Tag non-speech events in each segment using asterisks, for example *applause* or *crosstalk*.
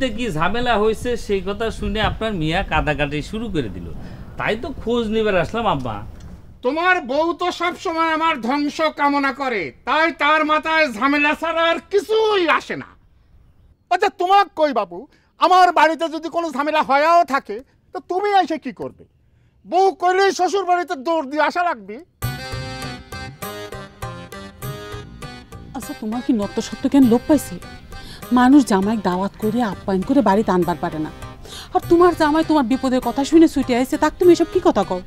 বাড়িতে কি ঝামেলা হয়েছে সেই কথা শুনে আপনার মিয়া কাদাকাটি শুরু করে দিল। তাই তো খোঁজ নিবার আসলাম আব্বা। তোমার বউ তো সব সময় আমার ধ্বংস কামনা করে তাই তার মাথায় ঝামেলা ছাড়া আর কিছুই আসে না। আচ্ছা তোমার কই বাবু আমার বাড়িতে যদি কোনো ঝামেলা হয়েও থাকে তো তুমি এসে কি করবে? বউ কইলেই শ্বশুর বাড়িতে দৌড় দিয়ে আসা লাগবে। আচ্ছা তোমার কি নত্য সত্য কেন লোপ পাইছে? মানুষ জামাই দাওয়াত করে আপ্যায়ন করে বাড়িতে আনবার পারে না। আর তোমার জামাই তোমার বিপদের কথা শুনে ছুটে আইছে তাক তুমি এসব কি কথা কও?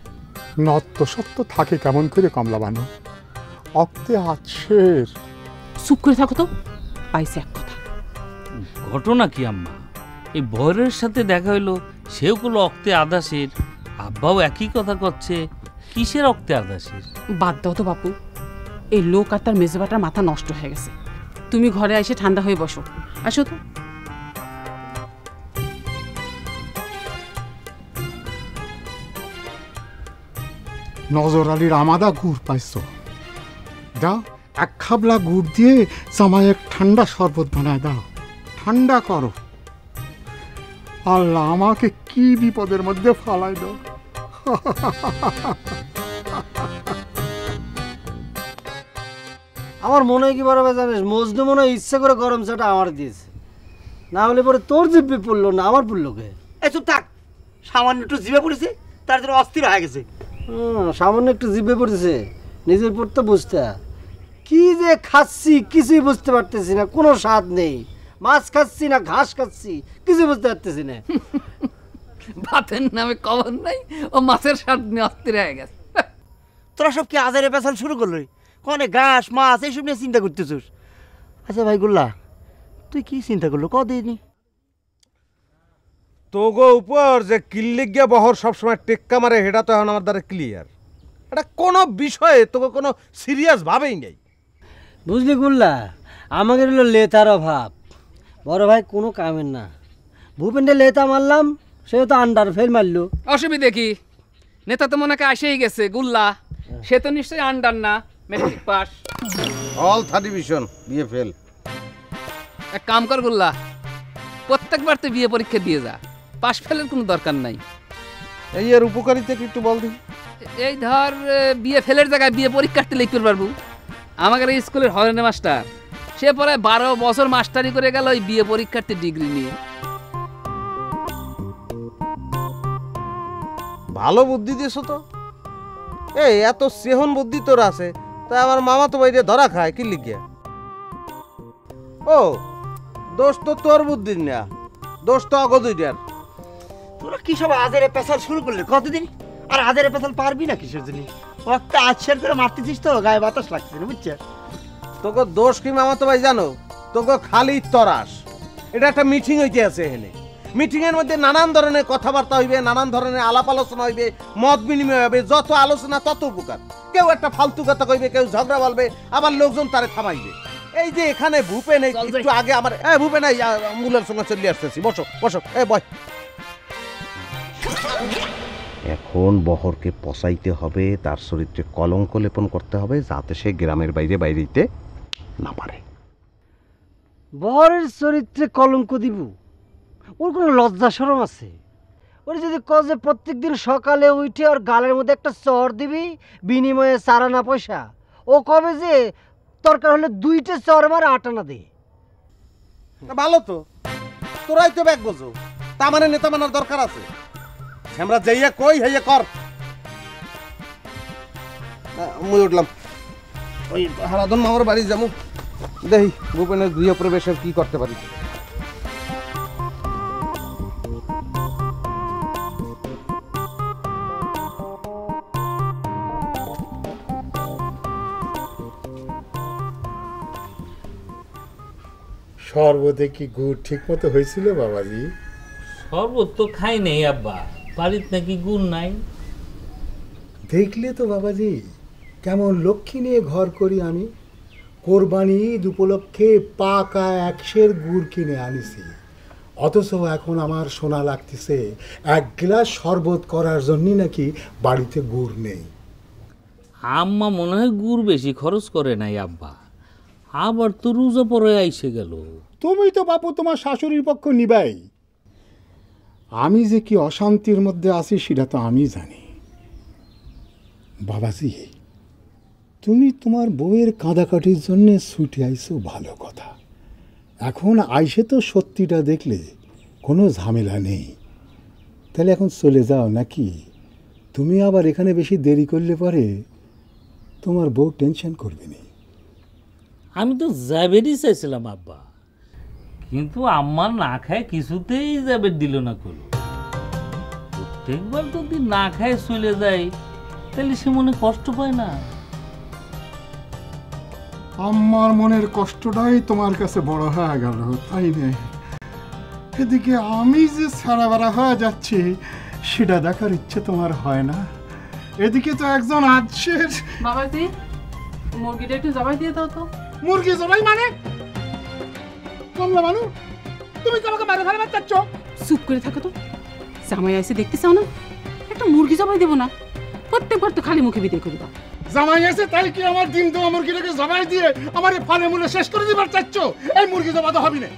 নত্য সত্য থাকে কেমন করে কমলা বানো। অক্তে আছের। চুপ করে থাকো তো পাইছে এক কথা। ঘটনা কি আম্মা? এই বরের সাথে দেখা হইল সেও কোনো অক্তে আদাসের। আব্বাও একই কথা করছে কিসের অক্তে আদাসের? বাদ দাও তো বাপু এই লোক আর তার মেজবাটার মাথা নষ্ট হয়ে গেছে। তুমি ঘরে এসে ঠান্ডা হয়ে বসো। আসো তো। নজর আলীর আমাদা গুড় পাইছো। দাও, এক খাবলা গুড় দিয়ে জামাইয়ের ঠান্ডা শরবত বানায় দাও। ঠান্ডা করো। আল্লাহ আমাকে কি বিপদের মধ্যে ফালাই দাও *laughs* আমার মনে হয় কি বড় ভাই জানিস মজনু মনে হয় ইচ্ছা করে গরম চাটা আমার দিয়েছে। না হলে পরে তোর জিব্বে পড়ল না আমার পড়ল কে? এ চুপ থাক সামান্য একটু জিভে পড়েছে তার জন্য অস্থির হয়ে গেছে। হুম, সামান্য একটু জিব্বে পড়েছে নিজের পড়তে বুঝতে। কি যে খাচ্ছি কিছুই বুঝতে পারতেছি না কোনো স্বাদ নেই। মাছ খাচ্ছি না ঘাস খাচ্ছি কিছু বুঝতে পারতেছি না। *laughs* ভাতের নামে কবর নাই ও মাছের স্বাদ নিয়ে অস্থির হয়ে গেছে। তোরা সব কি আজারে পেশাল শুরু করল? কনে ঘাস মাছ এইসব নিয়ে চিন্তা করতেছিস? আচ্ছা ভাই গুল্লা তুই কি চিন্তা করল? কদিনই তোগো উপর যে কিল্লিক গিয়ে বহর সবসময় টেক্কা মারে সেটা তো এখন আমার দ্বারা ক্লিয়ার এটা কোনো বিষয়ে তোকে কোনো সিরিয়াস ভাবেই নেই। বুঝলি গুল্লা আমাদের হলো লেতার অভাব। বড় ভাই কোনো কামের না। ভূপেন্দ্র লেতা মারলাম সে তো আন্ডার ফেল মারলো। অসুবিধে কি? নেতা তো মনে হয় আসেই গেছে গুল্লা। সে তো নিশ্চয়ই আন্ডার না। Matric pass all third division বিয়ে ফেল এক কাম কর গুল্লা প্রত্যেকবার তুই বিয়ে পরীক্ষা দিয়ে যা। পাশ ফেলের কোনো দরকার নাই। এই এর উপকারিতা একটু বল দিই এই ধর বিয়ে ফেলের জায়গায় বিয়ে পরীক্ষার্থী লিখতে পারব। আমাদের স্কুলের হরেনে মাস্টার সে পরে বারো বছর মাস্টারি করে গেল ওই বিয়ে পরীক্ষার্থী ডিগ্রি নিয়ে। ভালো বুদ্ধি দিয়েছ তো? এই এত সেহন বুদ্ধি তোর আছে। তাই আমার মামা তো বাইরে ধরা খায় কি লিখিয়া ও দোষ তো তোর বুদ্ধির না দোষ তো অগদুইটার তোরা কি সব আজারে পেশাল শুরু করলে? কতদিন? আর আজারে পেশাল পারবি না কিসের জন্য? একটা আচ্ছার করে মারতেছিস তো গায়ে বাতাস লাগছে না বুঝছিস? তোকে দোষ কি মামা তো ভাই জানো? তোকে খালি তরাস এটা একটা মিটিং হইতে আছে এখানে। মিটিং এর মধ্যে নানান ধরনের কথাবার্তা হইবে নানান ধরনের আলাপ আলোচনা হইবে মত বিনিময় হবে যত আলোচনা তত উপকার। কেউ একটা ফালতু কথা কইবে কেউ ঝগড়া বলবে আবার লোকজন তারে থামাইবে। এই যে এখানে ভূপেন এই একটু আগে আমার এ ভূপেন এই আ, মূলের সঙ্গে চলে আসতেছি। বসো বসো। এ বয়। এখন বহরকে পচাইতে হবে তার চরিত্রে কলঙ্ক লেপন করতে হবে যাতে সে গ্রামের বাইরে বাইরেতে না পারে। বহরের চরিত্রে কলঙ্ক দিব। ওর কোনো লজ্জা সরম আছে? ওর যদি কজে প্রত্যেক দিন সকালে উঠে ওর গালের মধ্যে একটা চর দিবি, বিনিময়ে চারানা পয়সা, ও কবে যে দরকার হলে দুইটা চর মারে আটানা দে। ভালো তো। তোরাই তো ব্যাগ বোঝো। তা মানে নেতা মানার দরকার আছে। আমরা যাইয়া কই হইয়া কর। মুই উঠলাম। ওই হারাধন মামার বাড়ি যাব দেখি ভূপেনের গৃহ প্রবেশের কি করতে পারি? সর্বদে কি গুড় ঠিক মতো হয়েছিল বাবাজি? শরবত তো খাই নেই আব্বা। বাড়িতে নাকি গুণ নাই। দেখলে তো বাবাজি কেমন লক্ষ্মী নিয়ে ঘর করি আমি। কোরবানি ঈদ উপলক্ষে পাকা একশের গুড় কিনে আনিছি। অথচ এখন আমার শোনা লাগতেছে এক গ্লাস শরবত করার জন্যই নাকি বাড়িতে গুড় নেই। আম্মা মনে হয় গুড় বেশি খরচ করে নাই আব্বা। আবার তো রোজা পরে আইসে গেল। তুমি তো বাপু তোমার শাশুড়ির পক্ষ নিবাই। আমি যে কি অশান্তির মধ্যে আছি সেটা তো আমি জানি। বাবাজি, তুমি তোমার বউয়ের কাঁদাকাটির জন্য ছুটে আইছো ভালো কথা। এখন আইসে তো সত্যিটা দেখলে কোনো ঝামেলা নেই। তাহলে এখন চলে যাও নাকি? তুমি আবার এখানে বেশি দেরি করলে পরে তোমার বউ টেনশন করবে না। আমি তো যাবেরই চাইছিলাম, আব্বা। কিন্তু আম্মা না খায় কিছুতেই যাবে দিল না কলো। প্রত্যেকবার যদি না খায় চলে যায় তাহলে সে মনে কষ্ট পায় না। আমার মনের কষ্টটাই তোমার কাছে বড় হয়ে গেল তাই না? এদিকে আমি যে ছাড়া বেড়া হয়ে যাচ্ছি সেটা দেখার ইচ্ছে তোমার হয় না। এদিকে তো একজন আজকের বাবাজি মুরগিটা একটু জবাই দিয়ে দাও তো। মুরগি জবাই মানে? কমলা মানু তুমি কি আমাকে মারে ফেলে বাচ্চাচ্ছ চুপ করে থাকো তো। জামাই এসে দেখতে চাও না? একটা মুরগি জবাই দেবো না। প্রত্যেকবার তো খালি মুখে বিদায় করে দাও জামাই আছে তাই কি আমার ডিম দেওয়া মুরগিটাকে জবাই দিয়ে আমার এই ফলে মূলে শেষ করে দিবার চাচ্ছ? এই মুরগি জবা তো হবি না।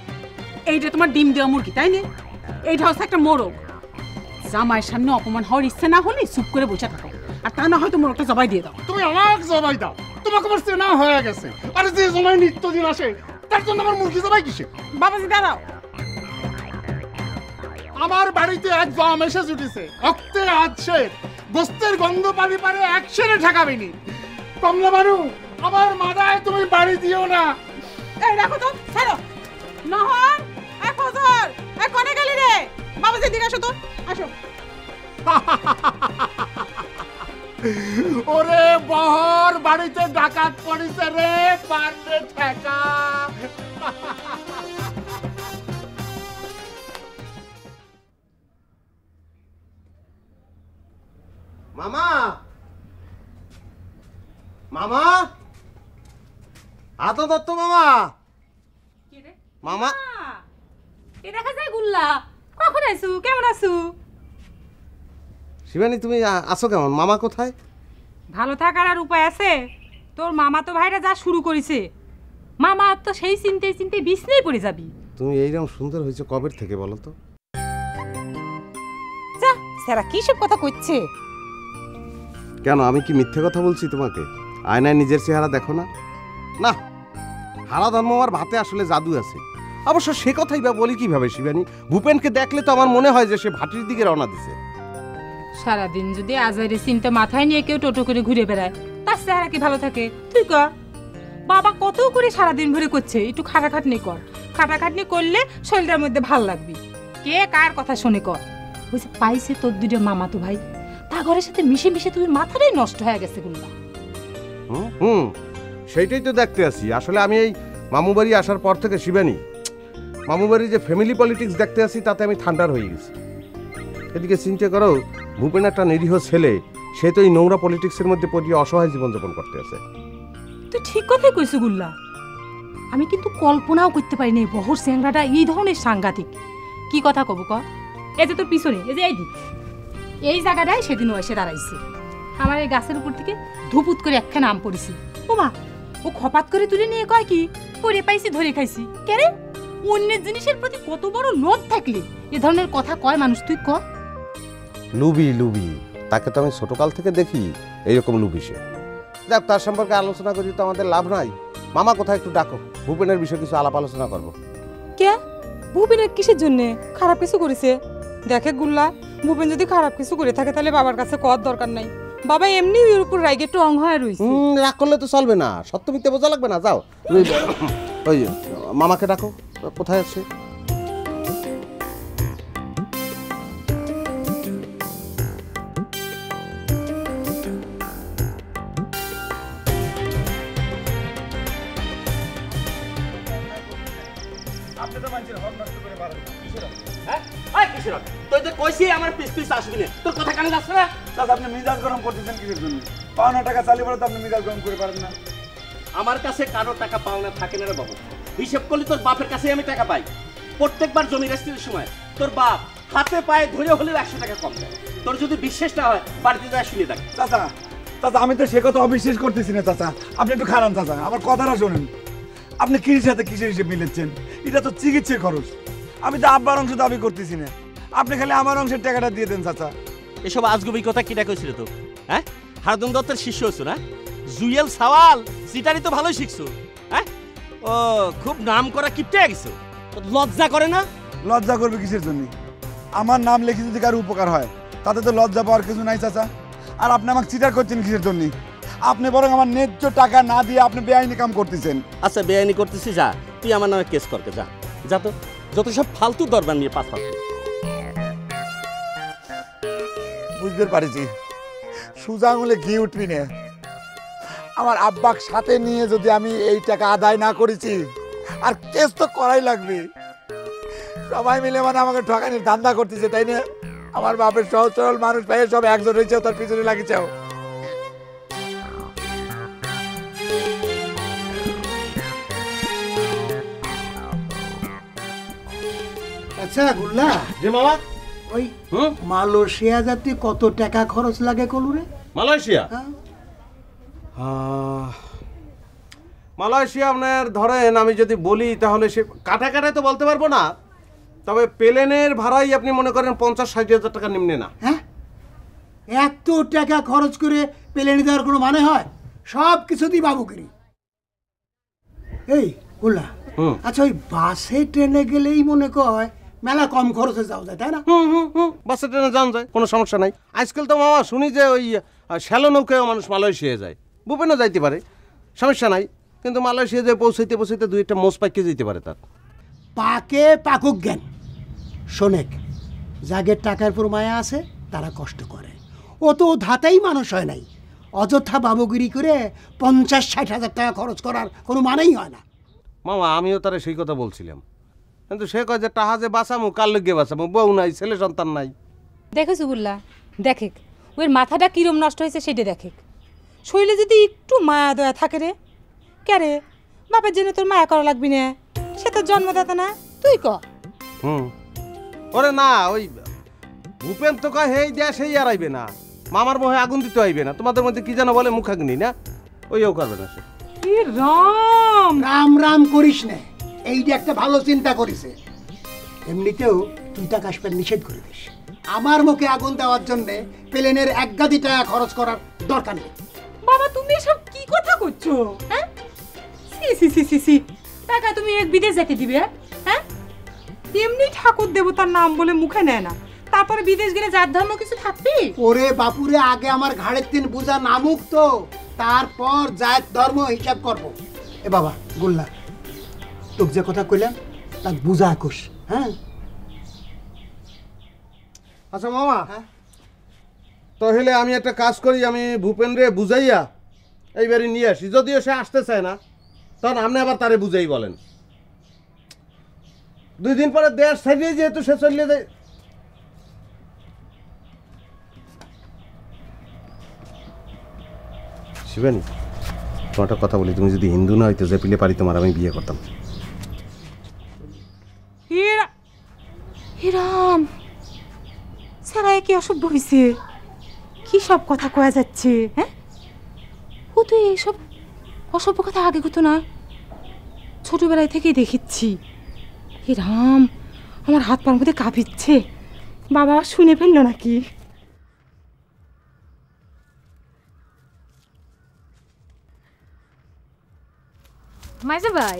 এইটা তোমার ডিম দেওয়া মুরগি তাই না? এইটা হচ্ছে একটা মোরগ। জামাইয়ের সামনে অপমান হওয়ার ইচ্ছে না হলে চুপ করে বসে থাকো। আর তা না হয়তো মোরগটা জবাই দিয়ে দাও। তুমি আমাকে জবাই দাও। তোমাকে আমার চেনা হয়ে গেছে। আরে যে জমাই নিত্যদিন আসে তার জন্য আমার মুরগি জবাই কিসে বাবাজি দাঁড়াও। আমার বাড়িতে আজ জম এসে জুটেছে। রক্তে আজ সে গোস্তের গন্ধ পানি পারে এক সেরে ঠেকাবিনি। কমলা মানু আমার মাথায় তুমি বাড়ি দিও না। এই রাখো তো ছাড়ো। নহর এ ফজর এ কোনে গেলি রে? বাবাজি দিকে আসো তো। আসো। *laughs* ওরে বহর বাড়িতে ডাকাত পড়িছে রে পারলে ঠেকা। মামা! মামা! আতো দত্ত মামা! মামা এ দেখা যায় গুল্লা। কখন আইসু? কেমন আছু? শিবানী তুমি আসো কেমন? মামা কোথায়? ভালো থাকার আর উপায় আছে? তোর মামা তো ভাইরা যা শুরু করেছে। মামা তো সেই চিন্তে চিন্তে বিছনেই পড়ে যাবি। তুমি এইরকম সুন্দর হয়েছে কবের থেকে বলো তো? যা সেরা কি সব কথা কইছে? কেন আমি কি মিথ্যে কথা বলছি তোমাকে? আয়নায় নিজের চেহারা দেখো না? না হারা ধর্ম আমার ভাতে আসলে জাদু আছে। অবশ্য সে কথাই বা বলি কীভাবে শিবানী? ভূপেনকে দেখলে তো আমার মনে হয় যে সে ভাটির দিকে রওনা দিছে। সারাদিন যদি আজারে চিন্তা মাথায় নিয়ে কেউ টোটো করে ঘুরে বেড়ায়, তার চেহারা কি ভালো থাকে? তুই কর বাবা কত করে সারাদিন ভরে করছে? একটু খাটাখাটনি কর। খাটাখাটনি করলে শরীরের মধ্যে ভালো লাগবে। কে কার কথা শুনে কর? বুঝছে পাইছে তোর দুটো মামা তো ভাই। তা ঘরের সাথে মিশে মিশে তুমি মাথাটাই নষ্ট হয়ে গেছে হুম? হুম। সেইটাই তো দেখতে আসি আসলে আমি এই মামু বাড়ি আসার পর থেকে শিবানী। মামু বাড়ির যে ফ্যামিলি পলিটিক্স দেখতে আসি তাতে আমি ঠান্ডার হয়ে গেছি। এদিকে চিন্তা করো ভূপেন একটা নিরীহ ছেলে, সে তো এই নোংরা পলিটিক্সের মধ্যে পড়িয়ে অসহায় জীবনযাপন করতে আছে। তুই ঠিক কথাই কইছো, গুল্লা। আমি কিন্তু কল্পনাও করতে পারিনি বহর স্যাংরাটা এই ধরনের সাংঘাতিক। কি কথা কব, ক? এই যে তোর পিছনে এই যে এই দিক। এই জায়গাটায় সেদিন এসে দাঁড়াইছে। আমার এই গাছের উপর থেকে ধুপুত করে একখানা আম পড়েছি। ও মা, ও খপাত করে তুলে নিয়ে কয় কি? পরে পাইছি, ধরে খাইছি। কেরে অন্যের জিনিসের প্রতি কত বড় লোভ থাকলে এ ধরনের কথা কয় মানুষ, তুই ক? লুবি লুবি। তাকে তো আমি ছোটকাল থেকে দেখি এইরকম লুবি সে। যাক তার সম্পর্কে আলোচনা করি তো আমাদের লাভ নাই। মামা কোথায় একটু ডাকো। ভূপেনের বিষয়ে কিছু আলাপ আলোচনা করব। কে? ভূপেনের কিসের জন্য? খারাপ কিছু করেছে? দেখে গুল্লা ভূপেন যদি খারাপ কিছু করে থাকে তাহলে বাবার কাছে কর দরকার নাই। বাবা এমনি ওর উপর রাগে একটু অং হয়ে রইছে। হুম, রাগ করলে তো চলবে না। সত্য মিথ্যে বোঝা লাগবে না যাও। ওই মামাকে ডাকো। কোথায় আছে? তুই তো কইছি আমার পিস পিস আসবি না। তোর কথা কানে যাচ্ছে না? দাদা আপনি মিজাজ গরম করতেছেন কিসের জন্য? পাওনা টাকা চালিয়ে পরে তো আপনি মিজাজ গরম করে পারেন না। আমার কাছে কারও টাকা পাওনা থাকে না রে বাবু। হিসেব করলে তোর বাপের কাছে আমি টাকা পাই। প্রত্যেকবার জমি রেস্টির সময় তোর বাপ হাতে পায়ে ধরে হলেও একশো টাকা কম দেয়। তোর যদি বিশ্বাস না হয় বাড়িতে যায় শুনে দেখ। চাচা চাচা আমি তো সে কথা অবিশ্বাস করতেছি না চাচা। আপনি একটু খারাপ চাচা। আমার কথাটা শোনেন। আপনি কিসের সাথে কিসের হিসেবে মিলেছেন এটা তো চিকিৎসার খরচ। আমি তো আব্বার অংশ দাবি করতেছি না। আপনি খালি আমার অংশের টাকাটা দিয়ে দেন চাচা। এসব আজগুবি কথা কিটা কইছিল তো? হ্যাঁ? হারদম দত্তের শিষ্য হচ্ছ না? জুয়েল সাওয়াল সিটারি তো ভালোই শিখছো। হ্যাঁ? ও খুব নাম করা কিপটে গেছো। লজ্জা করে না? লজ্জা করবে কিসের জন্য? আমার নাম লিখে যদি কারও উপকার হয় তাতে তো লজ্জা পাওয়ার কিছু নাই চাচা। আর আপনি আমাকে চিটার করছেন কিসের জন্য? আপনি বরং আমার ন্যায্য টাকা না দিয়ে আপনি বেআইনি কাম করতেছেন। আচ্ছা বেআইনি করতেছি যা। তুই আমার নামে কেস করকে যা। যা তো। যত সব ফালতু দরবার নিয়ে পাস বুঝতে পারিছি। সুজা আঙুলে ঘি উঠবি না। আমার আব্বাক সাথে নিয়ে যদি আমি এই টাকা আদায় না করেছি আর কেস তো করাই লাগবে। সবাই মিলে মানে আমাকে ঠকানির ধান্দা করতেছে তাই না? আমার বাপের সহজ সরল মানুষ পাই সব একজন হয়েছে তার পিছনে লাগিয়েছেও আচ্ছা গুল্লা। যে মামা ওই মালয়েশিয়া যাতে কত টাকা খরচ লাগে কলুরে মালয়েশিয়া? হ্যাঁ। মালয়েশিয়া আপনার ধরেন আমি যদি বলি তাহলে সে কাটা কাটায় তো বলতে পারব না। তবে প্লেনের ভাড়াই আপনি মনে করেন পঞ্চাশ ষাট হাজার টাকা নিম্নে না। হ্যাঁ? এত টাকা খরচ করে প্লেনে দেওয়ার কোনো মানে হয়? সব কিছুতেই বাবুগিরি। এই হুম। আচ্ছা ওই বাসে ট্রেনে গেলেই মনে কয় মেলা কম খরচে যাওয়া যায় তাই না? হুম হুম হুম বাসে ট্রেনে যান যায় কোনো সমস্যা নাই। আজকাল তো মামা শুনি যে ওই শ্যালো নৌকায় মানুষ মালয়েশিয়া যায়। ভূপেনও যাইতে পারে সমস্যা নাই কিন্তু মালয়েশিয়া যে পৌঁছাইতে পৌঁছাইতে দুই একটা মোষ পাইকে যেতে পারে তার। পাকে পাকুক জ্ঞান। শোনেক যাদের টাকার উপর মায়া আছে তারা কষ্ট করে। ও তো ধাতেই মানুষ হয় নাই। অযথা বাবুগিরি করে পঞ্চাশ ষাট হাজার টাকা খরচ করার কোনো মানেই হয় না। মামা আমিও তারা সেই কথা বলছিলাম। কিন্তু সে কয় যে টাহা যে বাঁচামু কার লগে বাঁচামু? বউ নাই ছেলে সন্তান নাই। দেখো সুবুল্লা দেখে ওর মাথাটা কিরম নষ্ট হয়েছে সেটা দেখে শরীরে যদি একটু মায়া দয়া থাকে রে কে রে? বাপের জন্য তোর মায়া করা লাগবি না। সে তোর জন্মদাতা না তুই ক? হুম। ওরে না ওই ভূপেন তো কয় হেই দেয়া সেই আর আইবে না। মামার মোহে আগুন দিতে আইবে না। তোমাদের মধ্যে কি যেন বলে মুখাগ্নি না? ওইও করবে না সে। রাম! রাম রাম করিস না। এইটা একটা ভালো চিন্তা করেছে এমনিতেও তুই টাকা আসবে নিষেধ করে দিস। আমার মুখে আগুন দেওয়ার জন্য প্লেনের এক গাদি টাকা খরচ করার দরকার নেই। বাবা তুমি এসব কি কথা করছ? হ্যাঁ? সি সি সি সি সি টাকা তুমি এক বিদেশ যেতে দিবে হ্যাঁ? এমনি ঠাকুর দেবতার নাম বলে মুখে নেয় না। তারপরে বিদেশ গেলে যার ধর্ম কিছু থাকবে? ওরে বাপুরে আগে আমার ঘাড়ের তিন বুঝা নামুক তো তারপর জাত ধর্ম হিসাব করব। এ বাবা গুল্লা তোকে যে কথা কইলাম তা বুঝা কুস হ্যাঁ? আচ্ছা মামা। তাহলে আমি একটা কাজ করি আমি ভূপেন্দ্রে বুঝাইয়া এইবারই নিয়ে আসি। যদিও সে আসতে চায় না তখন আপনি আবার তারে বুঝাই বলেন। দুই দিন পরে দেশ ছাড়িয়ে যেহেতু সে চলিয়ে যায় শিবানী তোমার একটা কথা বলি তুমি যদি হিন্দু না হইতো যে পিলে পারি তোমার আমি বিয়ে করতাম। হীরা, হিরাম সারাই কি অসভ্য হয়েছে কি সব কথা কয়া যাচ্ছে হ্যাঁ? ও তুই এইসব অসভ্য কথা আগে কত না। ছোটবেলায় থেকেই দেখিচ্ছি। হিরাম, আমার হাত পার মধ্যে কাঁপিচ্ছে। বাবা শুনে ফেলল নাকি? মাইজে ভাই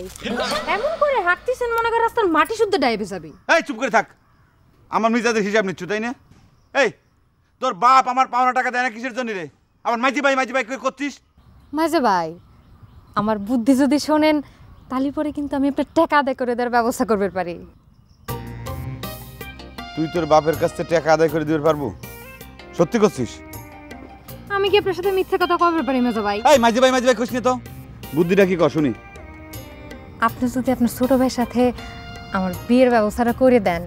এমন করে হাঁটতেছেন মনে করে রাস্তার মাটি শুদ্ধ ডাইবে যাবে। এই চুপ করে থাক। আমার মিজাদের হিসাব নিচ্ছ তাই না? এই তোর বাপ আমার পাওনা টাকা দেয় না কিসের জন্য রে? আমার মাইজি ভাই মাইজি ভাই করে করছিস মাইজে ভাই আমার বুদ্ধি যদি শোনেন তালি পরে কিন্তু আমি আপনার টাকা আদায় করে দেওয়ার ব্যবস্থা করবে পারি। তুই তোর বাপের কাছ থেকে টাকা আদায় করে দিতে পারব? সত্যি করছিস? আমি কি আপনার সাথে মিথ্যে কথা কবে পারি মেজো ভাই? এই মাঝি ভাই মাঝি ভাই খুশ নি তো। বুদ্ধিটা কি কর শুনি। আপনি যদি আপনার ছোট ভাইয়ের সাথে আমার বিয়ের ব্যবস্থাটা করে দেন,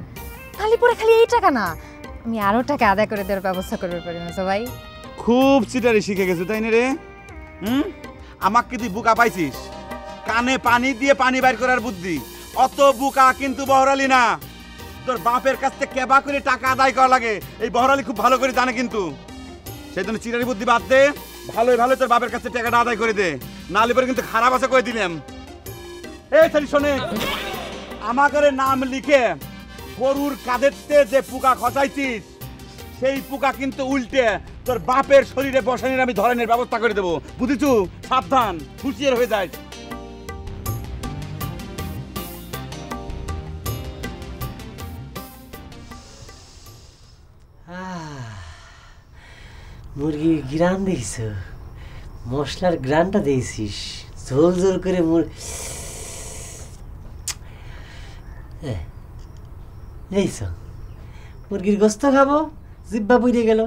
তাহলে পরে খালি এই টাকা না, আমি আরও টাকা আদায় করে দেওয়ার ব্যবস্থা করবে পারি মেজো ভাই। খুব চিটারি শিখে গেছো, তাই না রে? হুম? আমাকে তুই বুকা পাইছিস। কানে পানি দিয়ে পানি বাইর করার বুদ্ধি। অত বুকা কিন্তু বহরালি না। তোর বাপের কাছ থেকে কেবা করে টাকা আদায় করা লাগে। এই বহরালি খুব ভালো করে জানে কিন্তু। সেই জন্য চিরারি বুদ্ধি বাদ দে। ভালোই ভালো তোর বাপের কাছে টাকাটা আদায় করে দে। নালে পরে কিন্তু খারাপ আছে করে দিলাম। এই শোনে আমাকে নাম লিখে গরুর কাঁধেতে যে পোকা খসাইছিস, সেই পোকা কিন্তু উল্টে তোর বাপের শরীরে বসানোর আমি ধরনের ব্যবস্থা করে দেবো। বুঝিছু? সাবধান, হুঁশিয়ার হয়ে যায় মুরগির গ্রান দিয়েছ মশলার গ্রানটা দিয়েছিস। ঝোল ঝোল করে মুর দিয়েছ মুরগির গোস্ত খাব জিব্বা পুড়ে গেল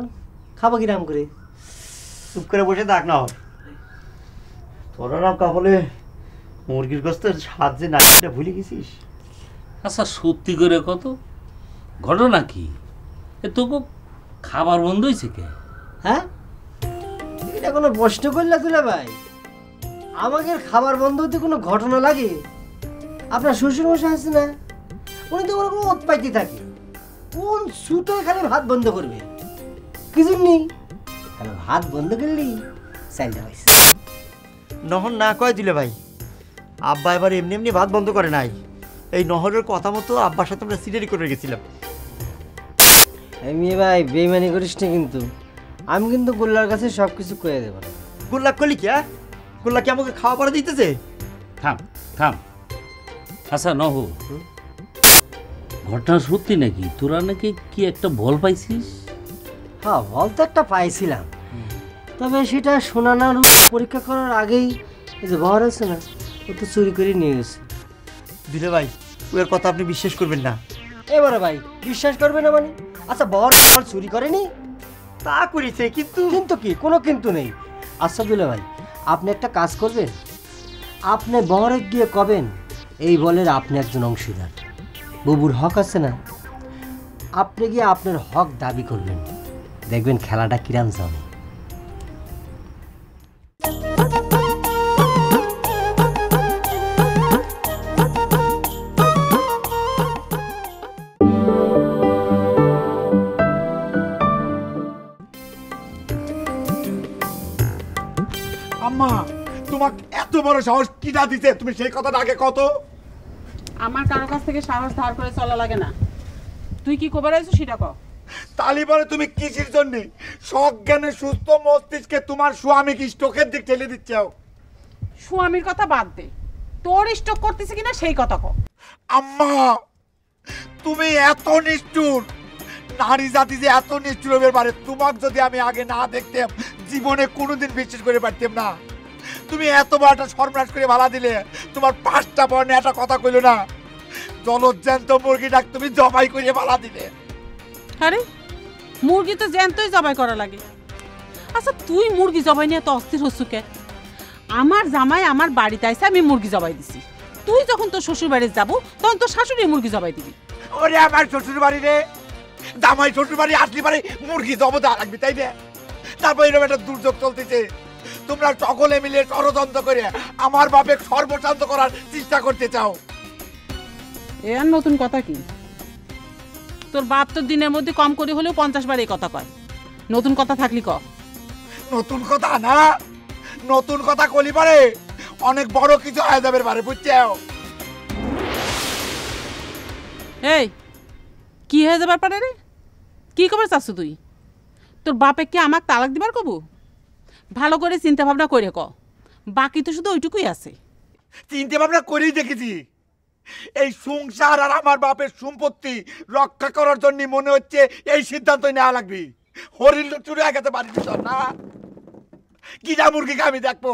খাব কিরাম করে চুপ করে বসে থাক না তোরা না কাপলে মুরগির গোস্তের সাহায্যে না খেতে ভুলে গেছিস? আচ্ছা সত্যি করে কত ঘটনা কি? এ তোকে খাবার বন্ধ হয়েছে কে? হ্যাঁ? এটা কোনো প্রশ্ন করলে তুলে ভাই? আমাকে খাবার বন্ধ হতে কোনো ঘটনা লাগে? আপনার শ্বশুর মশাই আছে না? উনি তো কোনো কোনো উৎপাইতে থাকে। কোন সুতোয় খালি ভাত বন্ধ করবে? কিছু নেই কেন ভাত বন্ধ করলেই চাইলটা পাইছে। নহর না কয় দিলে ভাই। আব্বা এবার এমনি এমনি ভাত বন্ধ করে নাই। এই নহরের কথা মতো আব্বার সাথে আমরা সিটারি করে গেছিলাম। আমি ভাই বেইমানি করিস না কিন্তু। আমি কিন্তু গোল্লার কাছে সব কিছু কয়ে দেবো। গোল্লা করলি কি হ্যাঁ? গোল্লা কি আমাকে খাওয়া পড়া দিতেছে? থাম থাম। আচ্ছা নহ। ঘটনা সত্যি নাকি? তোরা নাকি কি একটা বল পাইছিস? হ্যাঁ বল তো একটা পাইছিলাম। তবে সেটা শোনানোর পরীক্ষা করার আগেই এই যে বহর আছে না ও তো চুরি করে নিয়ে গেছে। দিলে ভাই ওর কথা আপনি বিশ্বাস করবেন না। এবারে ভাই বিশ্বাস করবে না মানে? আচ্ছা বর বল চুরি করেনি? তা করেছে কিন্তু কিন্তু কি? কোনো কিন্তু নেই। আচ্ছা দুলে ভাই আপনি একটা কাজ করবেন? আপনি বহরে গিয়ে কবেন? এই বলের আপনি একজন অংশীদার। বুবুর হক আছে না? আপনি গিয়ে আপনার হক দাবি করবেন। দেখবেন খেলাটা কিরাম জমে আম্মা, তোমাকে এত বড় সাহস কিনা দিতে? তুমি সেই কথাটা আগে কত? আমার কারও কাছ থেকে সাহস ধার করে চলা লাগে না। তুই কি কবে আইছো সেটা ক তালিবানে তুমি কিসের জন্য? সজ্ঞানে সুস্থ মস্তিষ্কে তোমার স্বামী কি স্টোকের দিক ঠেলে দিচ্ছাও স্বামীর কথা বাদ দে। তোর স্টক করতেছে কিনা সেই কথা ক আম্মা তুমি এত নিষ্ঠুর। নারী জাতি যে এত নিষ্ঠুর হবে পারে তোমাকে যদি আমি আগে না দেখতাম জীবনে কোনোদিন বিশ্বাস করে পারতাম না। তুমি এত বড়টা সর্বনাশ করে ভাড়া দিলে তোমার পাঁচটা বর্ণে একটা কথা কইলো না। জলজ্যান্ত মুরগিটাকে তুমি জবাই করে ভাড়া দিলে। আরে মুরগি তো জ্যান্তই জবাই করা লাগে। আচ্ছা তুই মুরগি জবাই নিয়ে তো অস্থির হচ্ছু কে? আমার জামাই আমার বাড়িতে আইসে আমি মুরগি জবাই দিছি। তুই যখন তোর শ্বশুর বাড়ি যাব তখন তোর শাশুড়ি মুরগি জবাই দিবি। ওরে আমার শ্বশুর বাড়ি রে! জামাই শ্বশুর বাড়ি আসলি পারে মুরগি জবদা রাখবি তাই না? তারপর এরকম একটা দুর্যোগ চলতেছে। তোমরা সকলে মিলে ষড়যন্ত্র করে আমার বাপে সর্বশান্ত করার চেষ্টা করতে চাও। এ আর নতুন কথা কি? তোর বাপ তোর দিনের মধ্যে কম করে হলেও পঞ্চাশ বার এই কথা কয়। নতুন কথা থাকলি ক। নতুন কথা না নতুন কথা কলি পারে অনেক বড় কিছু হয়ে যাবে পারে বুঝছ এই কি হয়ে যাবার পারে রে? কি খবর চাচ্ছ তুই? তোর বাপে কি আমাকে তালাক দিবার কবু? ভালো করে চিন্তা ভাবনা করে ক বাকি তো শুধু ওইটুকুই আছে। চিন্তা ভাবনা করেই দেখেছি। এই সংসার আর আমার বাপের সম্পত্তি রক্ষা করার জন্য মনে হচ্ছে এই সিদ্ধান্ত নেওয়া লাগবে। হরিণ চুরে বাড়ির ভিতর না। কি যা মুরগিকে আমি দেখব।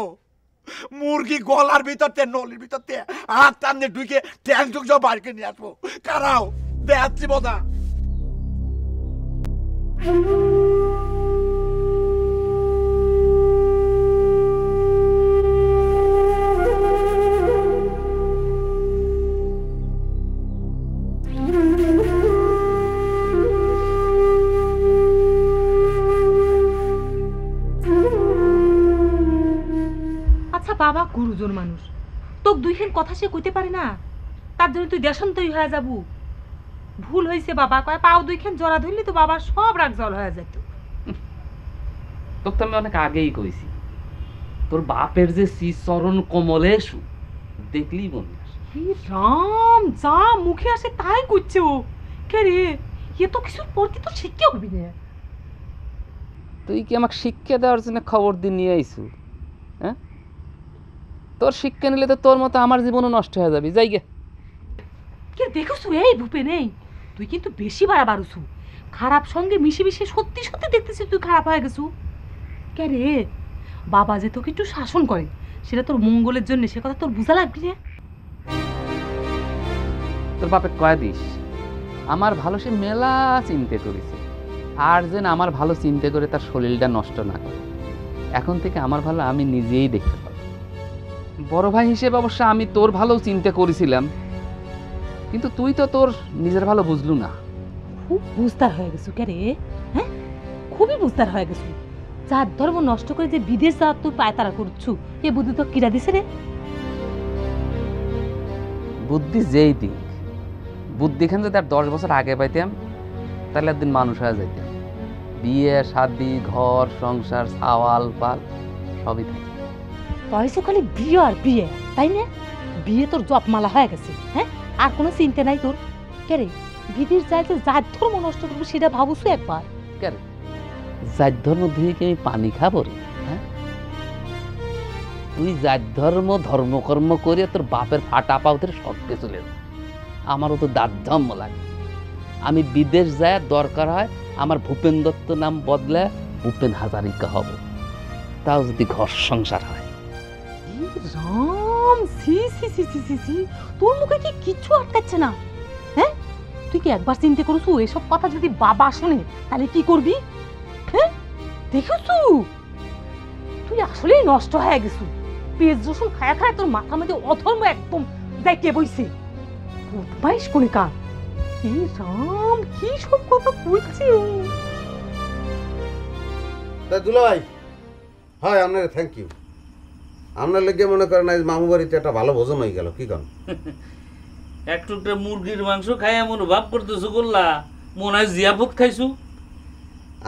মুরগি গলার ভিতর থেকে নলির ভিতর থেকে হাত টানলে ঢুকে ট্যাং টুক সব বাড়িকে নিয়ে আসব। কারাও দেখাচ্ছি বোধা বাবা গুরুজন মানুষ। তোক দুইখান কথা সে কইতে পারে না। তার জন্য তুই দেশান্তরী হয়ে যাবু। ভুল হয়েছে বাবা। কয় পাও দুইখান জড়া ধরলি তো বাবার সব রাগ জল হয়ে যেত তোকে তো আমি অনেক আগেই কইছি। তোর বাপের যে শ্রীচরণ কমলে সু দেখলেই মনে রাম যা মুখে আসে তাই করছে ও। কে রে এ তো কিছুর পর কি তো শিক্ষা হবি না। তুই কি আমাকে শিক্ষা দেওয়ার জন্য খবর দিয়ে নিয়ে আইসু হ্যাঁ? তোর শিক্ষা নিলে তো তোর মতো আমার জীবনও নষ্ট হয়ে যাবে। যাই গে। কে দেখছু? এই ভূপে নেই। তুই কিন্তু বেশি বাড়া বাড়ুছু খারাপ সঙ্গে মিশে মিশে সত্যি সত্যি দেখতেছিস তুই খারাপ হয়ে গেছু। কে রে? বাবা যে তোকে একটু শাসন করে সেটা তোর মঙ্গলের জন্য সে কথা তোর বোঝা লাগবে রে তোর বাপে কয়া দিস? আমার ভালো সে মেলা চিনতে করেছে। আর যেন আমার ভালো চিন্তা করে তার শরীরটা নষ্ট না করে। এখন থেকে আমার ভালো আমি নিজেই দেখতে পাবো। বড় ভাই হিসেবে অবশ্য আমি তোর ভালো চিন্তা করেছিলাম। কিন্তু তুই তো তোর নিজের ভালো বুঝলু না। খুব বুঝতার হয়ে গেছু কে রে? হ্যাঁ? খুবই বুঝতার হয়ে গেছু। যার ধর্ম নষ্ট করে যে বিদেশ যাওয়ার তুই পায়তারা করছু এ বুদ্ধি তো কিরা দিছে রে? বুদ্ধি যেই দিক বুদ্ধিখান যদি আর দশ বছর আগে পাইতাম তাহলে একদিন মানুষ হয়ে যাইতাম। বিয়ে শাদি ঘর সংসার সাওয়াল পাল সবই থাকে পয়সা খালি বিয়ে আর বিয়ে, তাই না? বিয়ে তোর জপমালা হয়ে গেছে হ্যাঁ? আর কোনো চিন্তা নাই তোর। কে রে? বিদেশ যাইতে যার ধর্ম নষ্ট করব সেটা ভাবুসু একবার? কেন জাত ধর্ম দিয়ে কি আমি পানি খাব রে হ্যাঁ? তুই জাত ধর্ম, ধর্মকর্ম করে তোর বাপের ফাটা পাউতের সবকে চলে যা। আমারও তো দাঁত লাগে। আমি বিদেশ যায় দরকার হয়, আমার ভূপেন দত্ত নাম বদলে ভূপেন হাজারিকা হব। তাও যদি ঘর সংসার হয়। রাম সি সি সি সি সি সি তোর মুখে কি কিচ্ছু আটকাচ্ছে না? হ্যাঁ? তুই কি একবার চিন্তা করছু এসব কথা যদি বাবা শোনে, তাহলে কি করবি? হ্যাঁ? দেখেছু তুই আসলেই নষ্ট হয়ে গেছু পেঁয়াজ রসুন খায়া খায় তোর মাথার মধ্যে অধর্ম একদম যাইতে বইছে। বদমাইশ করে কান এই রাম, কি সব কথা বলছি দুলা ভাই হয় আপনার থ্যাংক ইউ আপনার লেগে মনে করেন আজ মামু বাড়িতে একটা ভালো ভোজন হয়ে গেল কি কন? *laughs* এক টুকরা মুরগির মাংস খাই এমন ভাব করতেছো করলা মনে হয় জিয়াপুত খাইছু।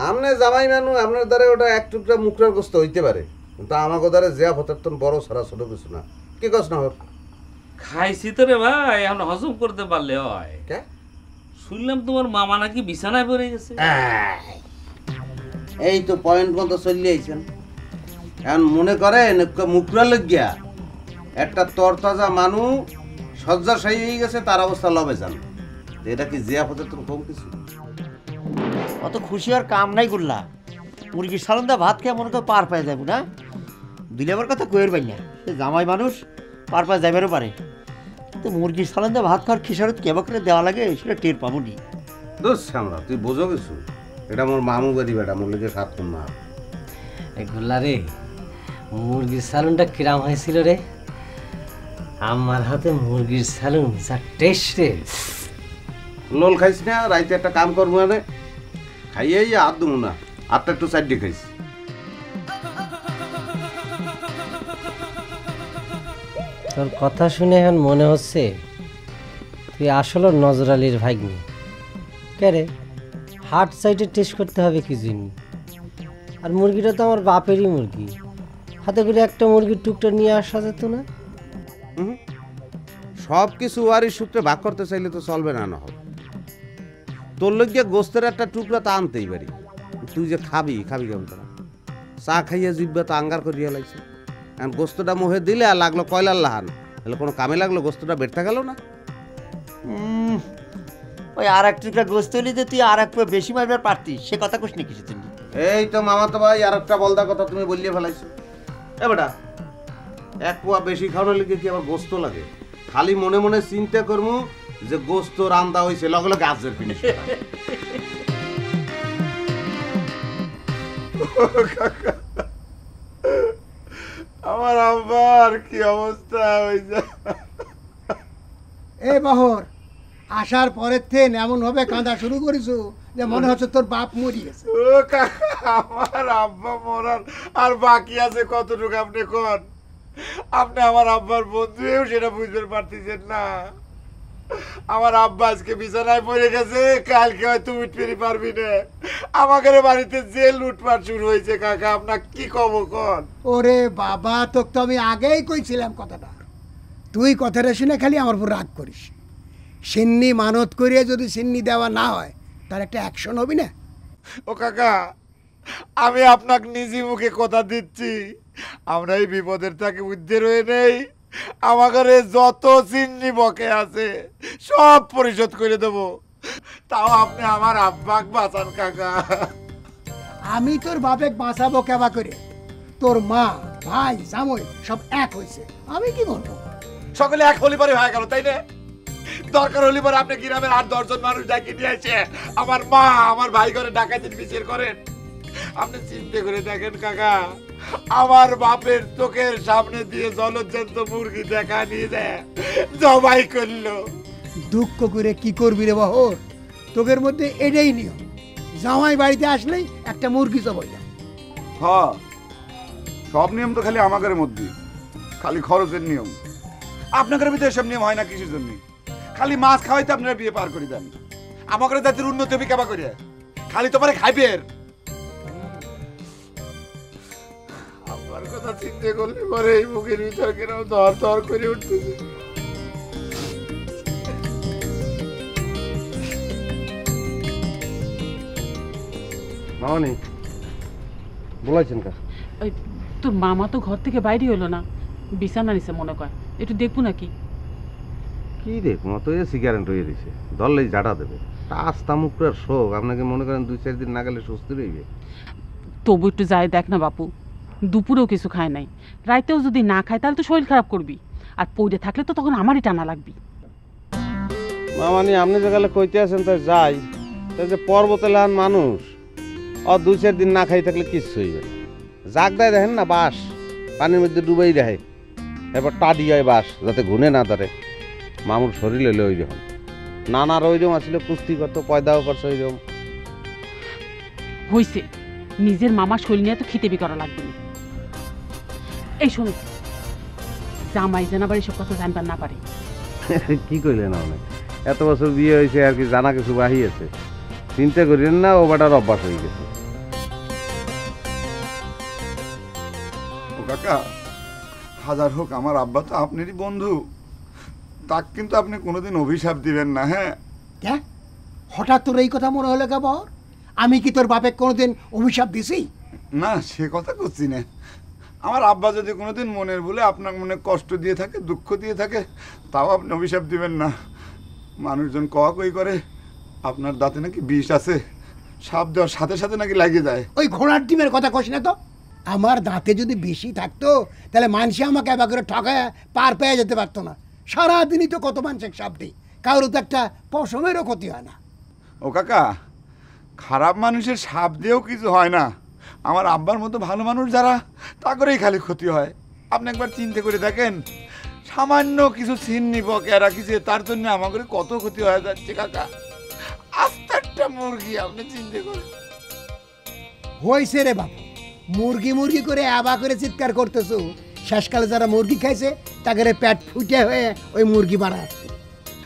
আমনে জামাই মানু আপনার দ্বারা ওটা এক টুকরা মুখরার গোস্ত হইতে পারে কিন্তু আমাকে দ্বারা জিয়া ভতার তো বড় সারা ছোট কিছু না। কি কস না হোক? খাইছি তো রে ভাই এখন হজম করতে পারলে হয়। কে? শুনলাম তোমার মামা নাকি বিছানায় পড়ে গেছে। এই তো পয়েন্ট মতো চলে আইছেন। এখন মনে করেন মুখরা লজ্ঞা একটা তরতাজা মানু শয্যাশায়ী হয়ে গেছে তার অবস্থা লবে যান এটা কি জিয়া ভতার তো কম কিছু? অত খুশি আর কাম নাই করলা মুরগির সালন্দা ভাত খেয়ে মনে তো পার পায় যাব না। আমার কথা কয়ের পাই না জামাই মানুষ পার পায় যাবেরও পারে। তো মুরগির সালন্দা ভাত খাওয়ার খিসারত কেবা করে দেওয়া লাগে সেটা টের পাবো নি। দোষ শ্যামরা তুই বোঝো কিছু? এটা মোর মামু বাড়ি বেটা মোর লেগে সাত মা গোল্লা রে মুরগির সালনটা কিরাম হয়েছিল রে? আমার হাতে মুরগির সালুন যা টেস্ট রে। লোল খাইস না রাইতে একটা কাম করব মানে খাইয়েই হাত দুমু না হাতটা একটু সাইড খাইস। তোর কথা শুনে এখন মনে হচ্ছে তুই আসলে নজর আলীর ভাগ্নি। কে রে? হার্ট সাইডে টেস্ট করতে হবে কি জন্য? আর মুরগিটা তো আমার বাপেরই মুরগি। হাতে করে একটা মুরগির টুকটা নিয়ে আসা যেত না। সব কিছু ওয়ারির সূত্রে ভাগ করতে চাইলে তো চলবে না না হবে। তোর লোক গিয়ে গোস্তের একটা টুকরা তা আনতেই পারি। তুই যে খাবি খাবি কেমন তোরা চা খাইয়ে জিব্বা তো আঙ্গার করিয়া লাগছে এখন গোস্তটা মোহে দিলে আর লাগল কয়লার লাহান। তাহলে কোনো কামে লাগল গোস্তটা বেরতে গেল না? ওই আর এক টুকরা গোস্ত হলে যে তুই আর এক বেশি মারবার পারতিস সে কথা কুস নি কিছু এই তো মামা তো ভাই আর একটা বলদা কথা তুমি বললিয়ে ফেলাইছো। এ এক পোয়া বেশি খাওয়ানোর লিগে কি আবার গোস্ত লাগে? খালি মনে মনে চিন্তা করমু যে গোস্ত, রান্দা হয়েছে লগে লগে আমার কি অবস্থা হয়েছে এই বহর, আসার পরের থেকে এমন ভাবে কাঁদা শুরু করিছো। যে মনে হচ্ছে তোর বাপ মরি গেছে ও আমার আব্বা মরার আর বাকি আছে কতটুকু আপনি কোন? আপনি আমার আব্বার বন্ধুও সেটা বুঝতে পারতেছেন না। আমার আব্বা আজকে বিছানায় পড়ে গেছে কালকে হয়তো উঠতে পারবি না। আমাদের বাড়িতে যে লুটপাট শুরু হয়েছে কাকা আপনার কি কব কন? ওরে বাবা তোকে তো আমি আগেই কইছিলাম কথাটা। তুই কথাটা শুনে খালি আমার উপর রাগ করিস। সিন্নি মানত করিয়ে যদি সিন্নি দেওয়া না হয় তার একটা অ্যাকশন হবি না? ও কাকা আমি আপনাকে নিজি মুখে কথা দিচ্ছি। আমরা এই বিপদের তাকে উদ্ধার হয়ে নেই। আমাদের যত চিন্নি বকে আছে সব পরিশোধ করে দেব। তাও আপনি আমার আব্বাক বাঁচান কাকা। আমি তোর বাপেক বাঁচাবো কেবা করে? তোর মা ভাই জামই সব এক হয়েছে আমি কি করব সকলে এক হলিবারে হয়ে গেল তাই না? দরকার হলে পরে আপনি গ্রামের আট দশজন মানুষ ডাকি নিয়ে আমার মা আমার ভাই করে ডাকাতির বিচার করেন। আপনি চিন্তা করে দেখেন কাকা আমার বাপের চোখের সামনে দিয়ে জলজ্জন্ত মুরগি দেখা নিয়ে যায় জবাই করল। দুঃখ করে কি করবি রে বহর? তোকের মধ্যে এটাই নিয়ম। জামাই বাড়িতে আসলেই একটা মুরগি জবাই দেয়। হ সব নিয়ম তো খালি আমাদের মধ্যে। খালি খরচের নিয়ম। আপনাদের ভিতরে এসব নিয়ম হয় না কিছুর জন্য? খালি মাছ খাওয়াইতে আপনারা বিয়ে পার করে দেন। আমাদের জাতির উন্নতি হবে কেবা করে? খালি তো পারে খাইবের আমার কথা চিন্তা করলে পরে এই মুখের ভিতর কেন ধর ধর করে উঠতেছে? মামানি বলাইছেন কা ওই তোর মামা তো ঘর থেকে বাইরে হলো না। বিছানা নিছে মনে কয় একটু দেখব নাকি? কি দেখ মতো এ সিগারেট হয়ে দিছে। ধরলেই জাটা দেবে। টাস তামুকটার শোক আপনাকে মনে করেন দুই চার দিন না গেলে সুস্থ রইবে? তবু একটু যাই দেখ না বাপু দুপুরেও কিছু খায় নাই। রাইতেও যদি না খায় তাহলে তো শরীর খারাপ করবি। আর পড়ে থাকলে তো তখন আমারই টানা লাগবি। মামানি আপনি যে গেলে কইতে আছেন তাই যাই। তাই যে পর্বতে লান মানুষ ও দুই চার দিন না খাই থাকলে কিচ্ছু হইবে না। জাগ দেয় দেখেন না বাস পানির মধ্যে ডুবেই দেয়। এবার টাডি হয় বাস যাতে ঘুনে না ধরে। মামুর শরীর এলে ওই রকম নানার ওই রকম আসলে কুস্তি করতো পয়দাও করছে ওই রকম হইছে। নিজের মামার শরীর নিয়ে তো খিতেবি করা লাগবে না। এই শোনো জামাই যেন আবার এসব কথা জানবার না পারে। *laughs* কি কইলেন অনেক এত বছর বিয়ে হয়েছে আর কি জানা কিছু বাহি আছে? চিন্তা করিলেন না ও বাটার অভ্যাস হয়ে গেছে। ও কাকা হাজার হোক আমার আব্বা তো আপনারই বন্ধু। তাক কিন্তু আপনি কোনোদিন অভিশাপ দিবেন না হ্যাঁ? দেখ হঠাৎ তোর এই কথা মনে হলো কে বহর আমি কি তোর বাপে কোনোদিন অভিশাপ দিছি? না সে কথা করছি না। আমার আব্বা যদি কোনোদিন মনের বলে আপনার মনে কষ্ট দিয়ে থাকে দুঃখ দিয়ে থাকে তাও আপনি অভিশাপ দিবেন না। মানুষজন কয়া কই করে আপনার দাঁতে নাকি বিষ আছে সাপ দেওয়ার সাথে সাথে নাকি লাগিয়ে যায়। ওই ঘোড়ার ডিমের কথা কস না তো। আমার দাঁতে যদি বেশি থাকতো তাহলে মানুষ আমাকে এবার করে ঠকায় পার পেয়ে যেতে পারতো না। সারাদিনই তো কত মানুষের সাপ দিই? কারোর তো একটা পশমেরও ক্ষতি হয় না। ও কাকা খারাপ মানুষের সাপ দিয়েও কিছু হয় না। আমার আব্বার মতো ভালো মানুষ যারা তা করেই খালি ক্ষতি হয়। আপনি একবার চিন্তা করে দেখেন সামান্য কিছু ছিন্নি বকেরা কিছু তার জন্য আমাদের কত ক্ষতি হয়ে যাচ্ছে কাকা। আস্তে একটা মুরগি আপনি চিন্তা করেন। হয়েছে রে বাবা মুরগি মুরগি করে আবা করে চিৎকার করতেছো। শেষকালে যারা মুরগি খাইছে তাকে পেট ফুটে হয়ে ওই মুরগি বাড়ায়।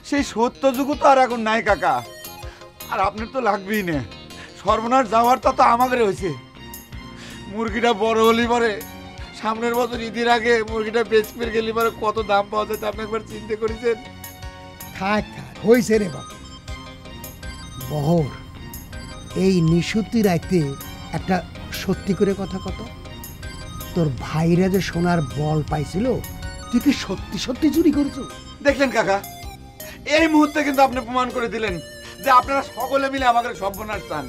সেই সত্য যুগ তো আর এখন নাই কাকা। আর আপনার তো লাগবেই না। সর্বনাশ যাওয়ার তা তো আমাদের হয়েছে। মুরগিটা বড় হলি পরে সামনের বছর ঈদের আগে মুরগিটা বেচ পেয়ে গেলি পরে কত দাম পাওয়া যায় আপনি একবার চিন্তা করেছেন? থাক থাক হয়েছে রে বাবা বহর এই নিশুতি রাইতে একটা সত্যি করে কথা কত? তোর ভাইরা যে সোনার বল পাইছিল তুই কি সত্যি সত্যি চুরি করছ? দেখলেন কাকা এই মুহূর্তে কিন্তু আপনি প্রমাণ করে দিলেন যে আপনারা সকলে মিলে আমাদের সর্বনাশ চান।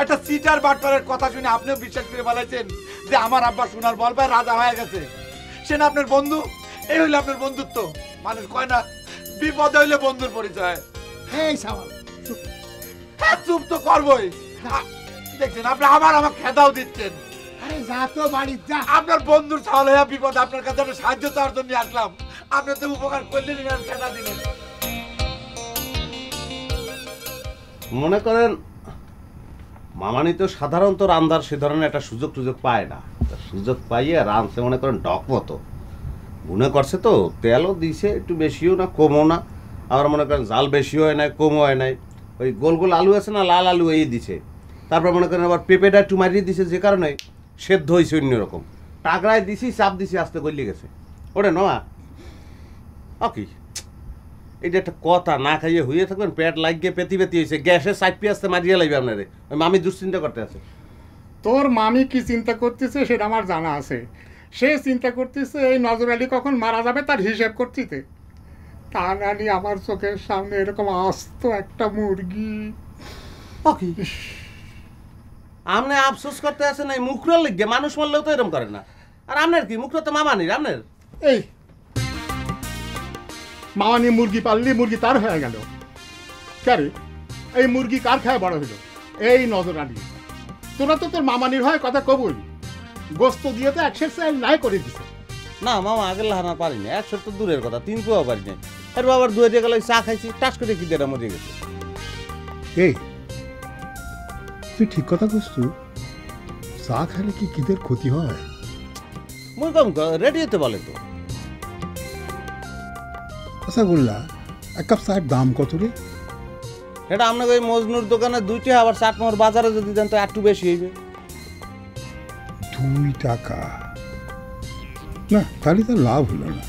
একটা সিটার বাটপারের কথা শুনে আপনিও বিশ্বাস করে বলেছেন যে আমার আব্বা সোনার বল পায় রাজা হয়ে গেছে। সে না আপনার বন্ধু এই হইলে আপনার বন্ধুত্ব। মানুষ কয় না বিপদে হইলে বন্ধুর পরিচয়। এই সাওয়াল হ্যাঁ চুপ তো করবই। দেখছেন আপনি আবার আমার খেদাও দিচ্ছেন। আরে যা তো বাড়ি যা। আপনার বন্ধুর ছাল হয়ে বিপদ আপনার কাছে আমি সাহায্য চাওয়ার জন্য আসলাম। আপনি তো উপকার করলেন দিলেন। মনে করেন মামানি তো সাধারণত রান্দার সে ধরনের একটা সুযোগ টুযোগ পায় না। সুযোগ পাইয়ে রাঁধছে মনে করেন ডক মতো। মনে করছে তো তেলও দিছে একটু বেশিও না কমও না। আবার মনে করেন জাল বেশি হয় নাই কমও হয় নাই। ওই গোল গোল আলু আছে না লাল আলু এই দিছে। তারপর মনে করেন আবার পেঁপেটা একটু মারিয়ে দিছে যে কারণে। সেদ্ধ হয়েছে অন্যরকম টাকরায় দিছি চাপ দিছি আস্তে গলিয়ে গেছে। ওরে নয়া ও কি এটা একটা কথা না খাইয়ে হইয়ে থাকবেন পেট লাগিয়ে পেতি পেতি হয়েছে গ্যাসে সাইপি আসতে মারিয়ে লাগবে আপনারে। ওই মামি দুশ্চিন্তা করতে আছে। তোর মামি কি চিন্তা করতেছে সেটা আমার জানা আছে। সে চিন্তা করতেছে এই নজর আলী কখন মারা যাবে তার হিসেব করতেছে তা নানি আমার চোখের সামনে এরকম আস্ত একটা মুরগি। আপনি আফসোস করতে আছে না মুখরা লিখবে মানুষ মরলেও তো এরকম করে না। আর আপনার কি মুখরা তো মামানির আপনার এই মামা মামানি মুরগি পাললি মুরগি তার হয়ে গেল। কারে এই মুরগি কার খায় বড় হলো? এই নজর আলী তোরা তো তোর মামানির হয় কথা কবুল। গোস্ত দিয়ে তো একশের চাইল নাই করে দিছে। না মামা আগে লাহানা পারি না একশো তো দূরের কথা তিন পোয়া পারি না আর বাবার দুয়ে দিয়ে গেলে চা খাইছি টাস করে কি দেড়া মরে গেছে। এই তুই ঠিক কথা করছু চা খেলে কি কিদের ক্ষতি হয়? মুই কম রেডিওতে বলে তো। আচ্ছা গোল্লা এক কাপ চায়ের দাম কত রে? এটা আপনাকে ওই মজনুর দোকানে দুইটা আবার চাট মোর বাজারে যদি দেন তো একটু বেশি হইবে দুই টাকা। না তাহলে তো লাভ হলো না।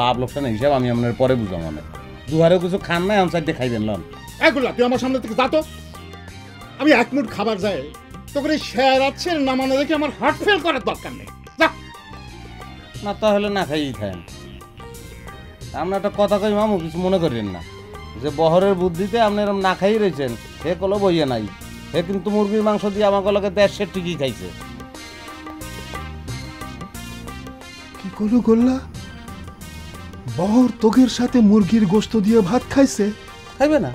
লাভ লোকসান হিসাব আমি আপনার পরে বুঝাম মানে দুহারে কিছু খান নাই আমার চারটে খাইবেন লন। এগুলা তুই আমার সামনে থেকে যা তো। আমি এক মুঠ খাবার যাই তোকে শেয়ার আছে নামানো দেখে আমার হার্ট ফেল করার দরকার নেই। না তাহলে না খাইই খান আমরা একটা কথা কই মামু কিছু মনে করেন না। যে বহরের বুদ্ধিতে আপনি এরকম না খাই রয়েছেন হে কলো বইয়ে নাই। হে কিন্তু মুরগির মাংস দিয়ে আমাকে লগে দেড়শের টিকি খাইছে। কি করল গোল্লা? বহর তোগের সাথে মুরগির গোস্ত দিয়ে ভাত খাইছে? খাইবে না।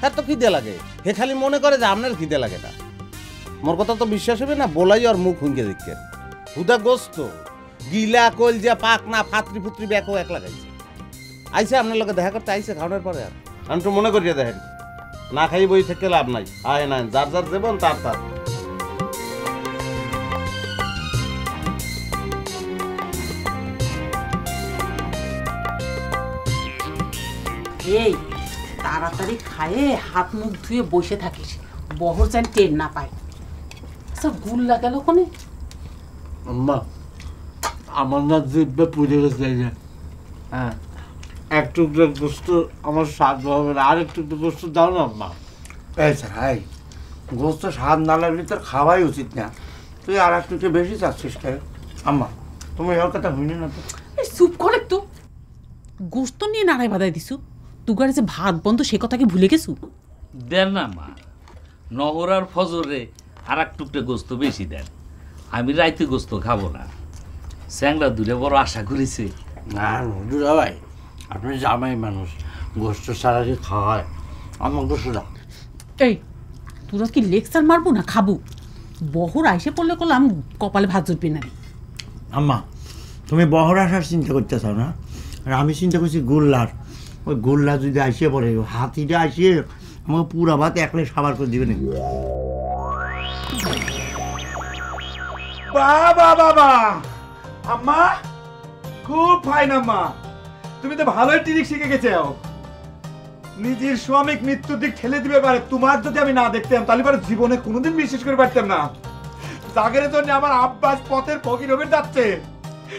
হ্যাঁ তো খিদে লাগে। হে খালি মনে করে যে আপনার খিদে লাগে না। মোর কথা তো বিশ্বাস হবে না, বলাই আর মুখ হুঙ্গে দেখছেন হুদা গোস্ত, গিলা কল যে পাক না ফাত্রি ফুত্রি ব্যাকও এক লাগাইছে আইসে আপনার লোকে দেখা করতে আইসে খাওয়ানোর পরে আর। আমি তো মনে করিয়া দেখেন, না খাই বই থেকে লাভ নাই। আয় না, যার যার দেবন তার তার। এই তাড়াতাড়ি খায়ে হাত মুখ ধুয়ে বসে থাকিস। বহর যেন টের না পায়। আচ্ছা গুল্লা গেল কোনে? আম্মা আমার না জিভে পুড়ে গেছে এই যে। হ্যাঁ। এক টুকরো গোস্ত আমার স্বাদ হবে না। আর এক টুকরো গোস্ত দাও না আম্মা। এই স্যার হাই গোস্ত স্বাদ না লাগলে তোর খাওয়াই উচিত না। তুই আর একটু একটু বেশি চাচ্ছিস কে আম্মা তুমি ওর কথা শুনি না তো। এই চুপ করে তো গোস্ত নিয়ে নাড়াই বাদাই দিছু। তুগারে যে ভাত বন্ধ সে কথা কি ভুলে গেছু? দেন না মা। নহর আর ফজরে আর এক টুকটে গোস্ত বেশি দেন। আমি রাইতে গোস্ত খাব না। স্যাংরা দূরে বড় আশা করেছে। না হুজুরা ভাই আপনি জামাই মানুষ গোস্ত সারা কি খাওয়ায় আমার গোস্ত দাও। এই তোরা কি লেকচার মারবো না খাব? বহর আইসে পড়লে করলাম কপালে ভাত জুটবি না আম্মা তুমি বহর আসার চিন্তা করতে চাও না? আর আমি চিন্তা করছি গোল্লার। ওই গোল্লা যদি আসিয়ে পড়ে হাতিটা আসিয়ে আমাকে পুরা ভাত একলে সাবার করে দিবে বাবা বাবা আম্মা, খুব ফাইন আম্মা। তুমি তো ভালোই টিরিক শিখে গেছো নিজের স্বামীক মৃত্যুর দিক ঠেলে দিবে পারে, তোমার যদি আমি না দেখতাম, তাহলে পারে জীবনে কোনোদিন বিশ্বাস করে পারতাম না। জাগের জন্য আমার আব্বাস পথের ফকির হয়ে যাচ্ছে।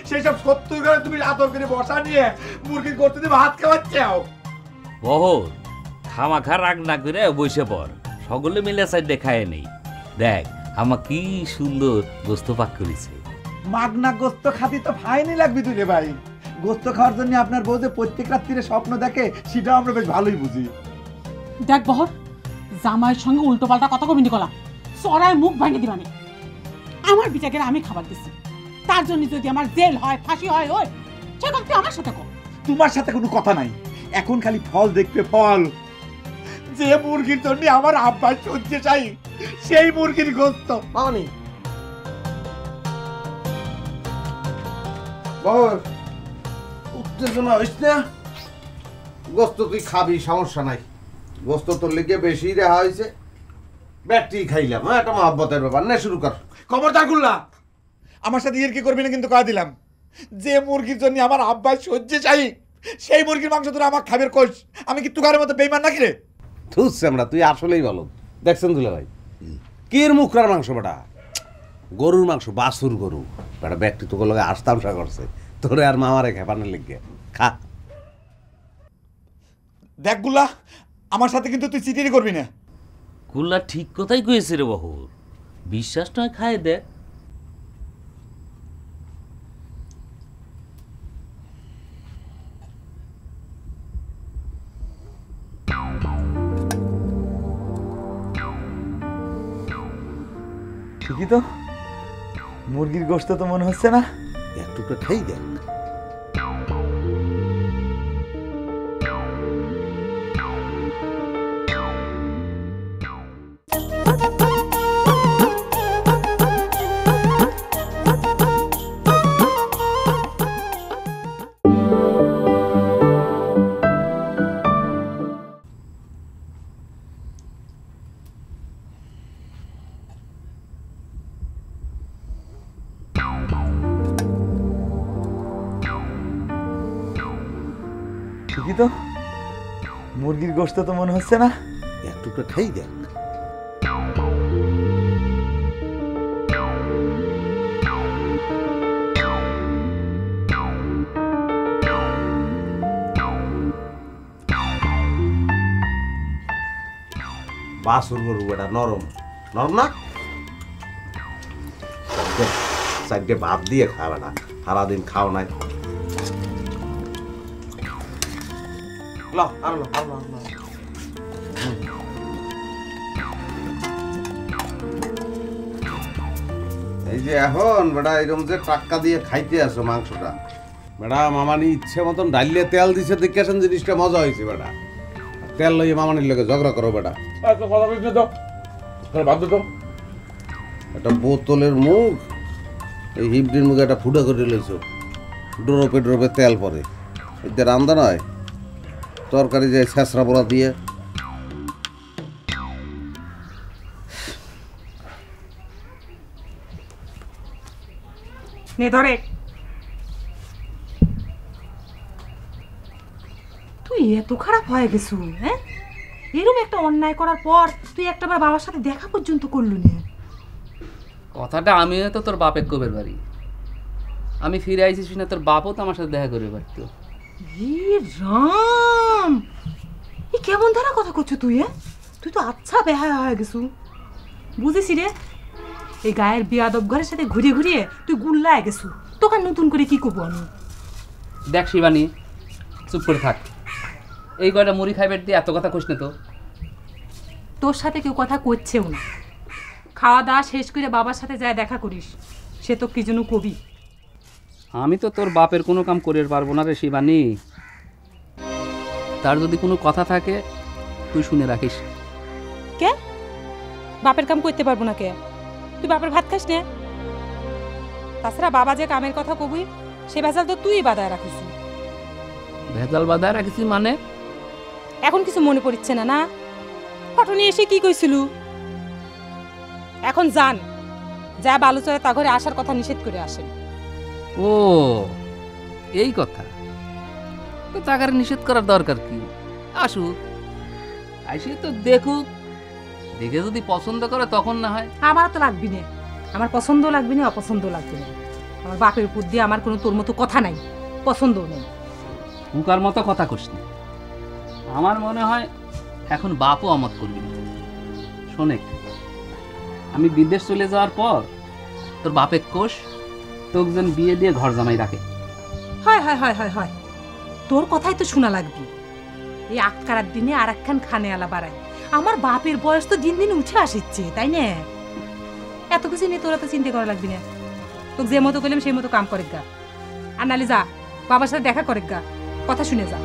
সেই সব সত্তর করে তুমি আতর করে বসা নিয়ে মুরগির করতে দিয়ে ভাত খাওয়াচ্ছাও? বহর খামাখা রাগ না করে বসে পড়। সকলে মিলে সাইডে খায় নেই। দেখ আমা কি সুন্দর গোস্ত পাক করেছে। মাগনা গোস্ত খাতি তো ফাইনই লাগবে তুলে ভাই। গোস্ত খাওয়ার জন্য আপনার বউ যে প্রত্যেক রাত্রিরে স্বপ্ন দেখে সেটাও আমরা বেশ ভালোই বুঝি। দেখ বহর জামাইয়ের সঙ্গে উল্টো পাল্টা কথা কবি নিকলা চড়ায় মুখ ভাঙে দিবানি। আমার বিচাকের আমি খাবার দিছি। তার জন্য যদি আমার জেল হয় ফাঁসি হয় ওই সে কথা তুই আমার সাথে কর। তোমার সাথে কোনো কথা নাই। এখন খালি ফল দেখবে ফল। যে মুরগির জন্য আমার আব্বাস সহ্যে চাই সেই মুরগির গোস্ত। মামানি। বহর উত্তেজনা হইস না? গোস্ত তুই খাবি সমস্যা নাই। গোস্ত তোর লেগে বেশি রেহা হয়েছে ব্যাটরি খাইলাম হ্যাঁ একটা মহাব্বতের ব্যাপার। না শুরু কর। খবরদার গুল্লা আমার সাথে ইয়ে কি করবি না কিন্তু কয়া দিলাম? যে মুরগির জন্য আমার আব্বাস সহ্যে চাই সেই মুরগির মাংস তোরা আমার খাবের কোষ আমি কি তুকারের মতো বেইমান নাকি রে? থুস আমরা তুই আসলেই ভালো। দেখছেন দুলে ভাই? কির মুখরার মাংস বেটা? গরুর মাংস বাসুর গরু। বেটা ব্যাগটি তোকে লগে আসতামসা করছে। তোরে আর মামারে খেপানের লিগে। খা। দেখ গুল্লা আমার সাথে কিন্তু তুই চিটিরি করবি না। কুল্লা ঠিক কথাই কয়েছে রে বহর বিশ্বাস নয় খায় দেখ। তো? মুরগির গোস্ত তো মনে হচ্ছে না। একটু খাই দেখ। গোস্ত তো মনে হচ্ছে না। একটু খাই দেখ। বাসুর গরু বেটা, নরম। নরম না? চারটে ভাত দিয়ে খাবে না সারাদিন খাও নাই। ল আর ল আর ল। এই যে এখন বেটা এরকম যে টাক্কা দিয়ে খাইতে আসো মাংসটা। বেটা মামানি ইচ্ছে মতন ডালিয়ে তেল দিছে দেখে আসেন জিনিসটা মজা হয়েছে বেটা তেল লইয়ে মামানির লোকে ঝগড়া করো বেটা একটা বোতলের মুখ এই হিপডির মুখে একটা ফুটা করে লইছো ড্রপে ড্রপে তেল পরে। এতে রান্দা নয়। তরকারি যে ছেঁচড়া পোড়া দিয়ে। নে ধরে। তুই এত খারাপ হয়ে গেছু হ্যাঁ? এরকম একটা অন্যায় করার পর তুই একটাবার বাবার সাথে দেখা পর্যন্ত করলু না। কথাটা আমিও তো তোর বাপের কবের বাড়ি। আমি ফিরে আইছি শুনে তোর বাপও তো আমার সাথে দেখা করে পারতো ই রাম ই কেমন ধারা কথা করছ তুই হ্যাঁ তুই তো আচ্ছা বেহায়া হয়ে গেছু। বুঝেছি রে। এই গায়ের বিয়াদব ঘরের সাথে ঘুরিয়ে ঘুরিয়ে তুই গুল্লায় গেছু। তোকে নতুন করে কি করব আমি? দেখ শিবানী চুপ করে থাক। এই কয়টা মুড়ি খাইবে দিয়ে এত কথা কইস না তো। তোর সাথে কেউ কথা করছেও না। খাওয়া দাওয়া শেষ করে বাবার সাথে যায় দেখা করিস। সে তো কি জন্য কবি। আমি তো তোর বাপের কোনো কাম করে পারব না রে শিবানী। যদি কোনো কথা থাকে তুই শুনে রাখিস। কে? বাপের কাম করতে পারব না কে? তুই বাপের ভাত খাস নে। তাছাড়া বাবা যে কামের কথা কবি সে ভেজাল তো তুই বাদায় রাখিস। ভেজাল বাঁধায় রাখছি মানে? এখন কিছু মনে পড়ছে না না? ফটনি এসে কি কইছিল? এখন যান যা বালুচরে তা ঘরে আসার কথা নিষেধ করে আসেন। ও এই কথা। তো নিষেধ করার দরকার কি? আসুক। আইসে তো দেখুক। দেখে যদি পছন্দ করে তখন না হয়। আমার তো লাগবি না। আমার পছন্দ লাগবি না অপছন্দ লাগবে না। আমার বাপের উপর দিয়ে আমার কোনো তোর মতো কথা নাই। পছন্দ নেই। হুকার মতো কথা কইস না? আমার মনে হয় এখন বাপও আমত করবি না। শোনে আমি বিদেশ চলে যাওয়ার পর তোর বাপের কোষ তোকে যেন বিয়ে দিয়ে ঘর জামাই রাখে। হয় হয় হয় হয় হয়। তোর কথাই তো শোনা লাগবে। এই আটকারার দিনে আর একখান খানে আলা বাড়াই আমার বাপের বয়স তো দিন দিন উঠে আসিচ্ছে, তাই না? এত কিছু নিয়ে তোরা তো চিন্তা করা লাগবি না। তোকে যে মতো করলাম সেই মতো কাম করে গা। আর নালে যা, বাবার সাথে দেখা করে গা। কথা শুনে যা।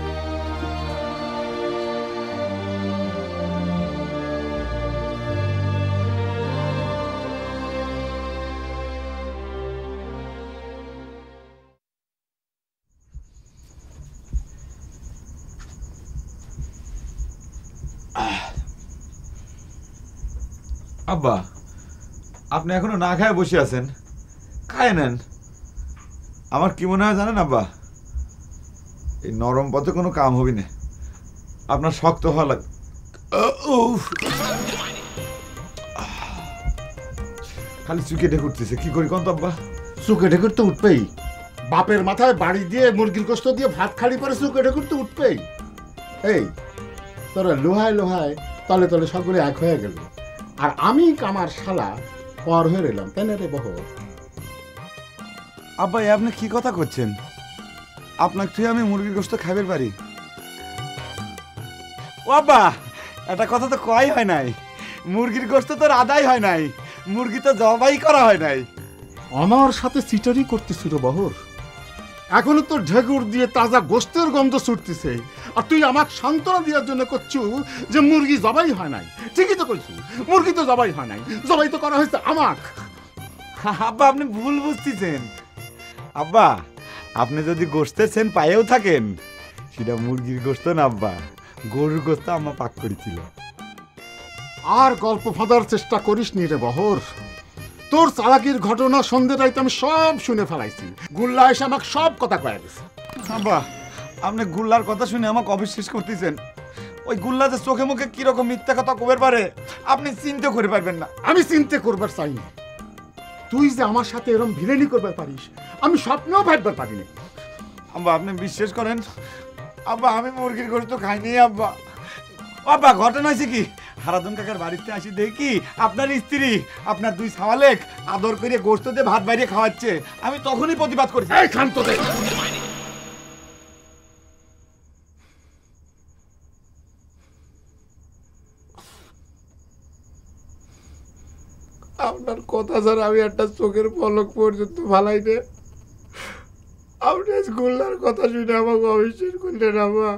আব্বা, আপনি এখনও না খায় বসে আছেন। খায় নেন। আমার কি মনে হয় জানেন আব্বা? এই নরম পথে কোনো কাম হবে না। আপনার শক্ত হওয়া লাগ খালি চুকে ঢেকে উঠতেছে কি করি কন্ত আব্বা? চুকে ঢেকুর তো উঠবেই। বাপের মাথায় বাড়ি দিয়ে মুরগির কষ্ট দিয়ে ভাত খাড়ি পরে চুকে ঢেকুর তো উঠবেই। এই, তোরা লোহায় লোহায় তলে তলে সবগুলো এক হয়ে গেল। আর আমি কামার শালা পর হয়ে রইলাম। তাই না রে বহ। আব্বা এ আপনি কি কথা করছেন? আপনার তুই আমি মুরগির গোস্ত খাইবার পারি? ও আব্বা একটা কথা তো কয় হয় নাই। মুরগির গোস্ত তোর আদায় হয় নাই। মুরগি তো জবাই করা হয় নাই। আমার সাথে চিটারি করতেছিল বহর। এখনও তো ঢেকুর দিয়ে তাজা গোস্তের গন্ধ ছুটতেছে। আর তুই আমাকে সান্ত্বনা দেওয়ার জন্য করছু যে মুরগি জবাই হয় নাই। ঠিকই তো কইছু মুরগি তো জবাই হয় নাই। জবাই তো করা হয়েছে আমাক। আব্বা আপনি ভুল বুঝতেছেন। আব্বা আপনি যদি গোস্তের সেন পায়েও থাকেন সেটা মুরগির গোস্ত না আব্বা। গরুর গোস্ত আম্মা পাক করেছিল। আর গল্প ফাঁদার চেষ্টা করিস নি রে বহর। তোর চালাকির ঘটনা সন্ধ্যে রাইতে আমি সব শুনে ফেলাইছি। গুল্লা এসে আমাকে সব কথা কয়ে গেছে আব্বা আপনি গুল্লার কথা শুনে আমাকে অবিশ্বাস করতেছেন। ওই গুল্লা যে চোখে মুখে কীরকম মিথ্যা কথা কবের পারে আপনি চিন্তা করে পারবেন না। আমি চিন্তা করবার চাই না। তুই যে আমার সাথে এরকম ভিলেনি করবার পারিস আমি স্বপ্নেও ভাববার পারি না আব্বা আপনি বিশ্বাস করেন? আব্বা আমি মুরগির গোস্ত খাইনি আব্বা। আব্বা ঘটনা হয়েছে কি? হারাদন কাকার বাড়িতে আসি দেখি আপনার স্ত্রী আপনার দুই সাওয়ালেক আদর করে গোস্ত দিয়ে ভাত বাইরে খাওয়াচ্ছে। আমি তখনই প্রতিবাদ করেছি। এই শান্ত দে। আপনার কথা ছাড়া আমি একটা চোখের পলক পর্যন্ত ভালাই নে। আপনি গোল্লার কথা শুনে আমাকে অবিশ্বাস করলেন আমা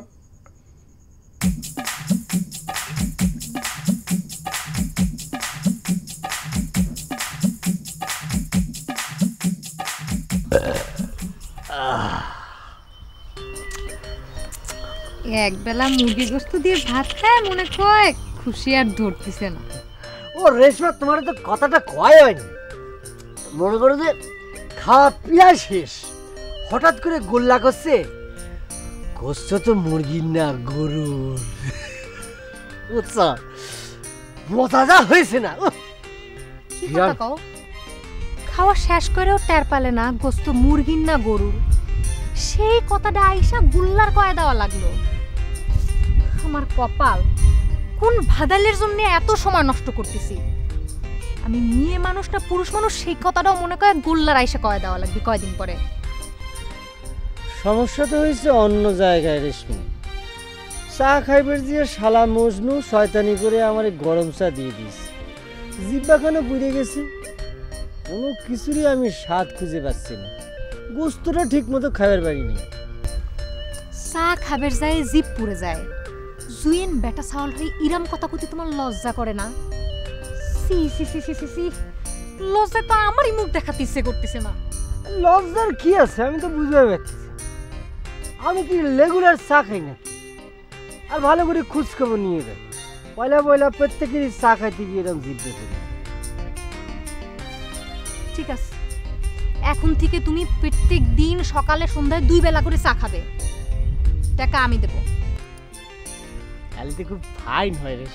একবেলা মুরগি গোস্ত দিয়ে ভাত খায় মনে কয় খুশি আর ধরতেছে না। ও রেশমা তোমার তো কথাটা কয় হয়নি। মনে করো যে খাওয়া পিয়া শেষ। হঠাৎ করে গোল্লা করছে গোস্ত তো মুরগির না গরুর। বুঝছ মজা যা হয়েছে না কি কথা কও? খাওয়া শেষ করেও টের পালে না গোস্ত মুরগির না গরুর। সেই কথাটা আইসা গুল্লার কয়ে দেওয়া লাগল। আমার কপাল? কোন ভাদালের জন্য এত সময় নষ্ট করতেছি? আমি মেয়ে মানুষ না পুরুষ মানুষ সেই কথাটাও মনে করে গুল্লার আইসা কয়ে দেওয়া লাগবে কয়দিন পরে। সমস্যা তো হয়েছে অন্য জায়গায় রেশমি। চা খাইবার দিয়ে শালা মজনু শয়তানি করে আমার গরম চা দিয়ে দিস জিব্বাখানে পুড়ে গেছে? কোনো কিছুরই আমি স্বাদ খুঁজে পাচ্ছি না। গোস্তটা ঠিক মতো খাবার পারিনি চা খাবার যায় জিপ পুড়ে যায়। জুয়েন বেটা চাউল হয়ে ইরাম কথা কতি তোমার লজ্জা করে না? সি সি সি সি সি সি লজ্জা তো আমারই মুখ দেখাতে ইচ্ছে করতেছে না। লজ্জার কি আছে? আমি তো বুঝতে পারছি আমি কি রেগুলার চা খাই না আর ভালো করে খোঁজ খবর নিয়ে দেয় পয়লা পয়লা প্রত্যেকেরই চা খাইতে গিয়ে এরকম জিদ্দে করি ঠিক আছে। এখন থেকে তুমি প্রত্যেক দিন সকালে সন্ধ্যায় দুই বেলা করে চা খাবে। টাকা আমি দেবো। কালকে খুব ফাইন হয় রে।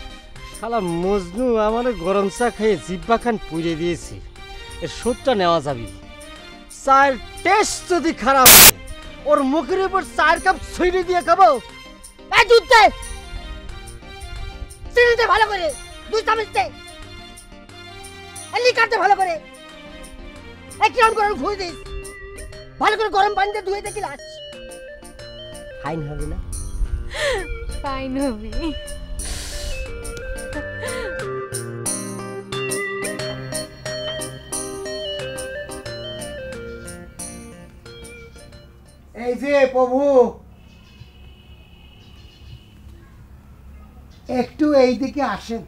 শালা মজনু আমার গরম চা খেয়ে জিব্বা খান পুড়ে দিয়েছি। এর সুদটা নেওয়া যাবে। চায়ের টেস্ট যদি খারাপ হয়, ওর মুখের উপর চায়ের কাপ ছুঁড়ে দিয়ে খাব। এই দুধ দে চিনি ভালো করে দুই চামচ দে লিকার ভালো করে। এই কিরম করে ধুয়ে দিস ভালো করে গরম পানি দিয়ে ধুয়ে দে গিলাস ফাইন হবে না? *laughs* হবে এই যে প্রভু একটু এই দিকে আসেন।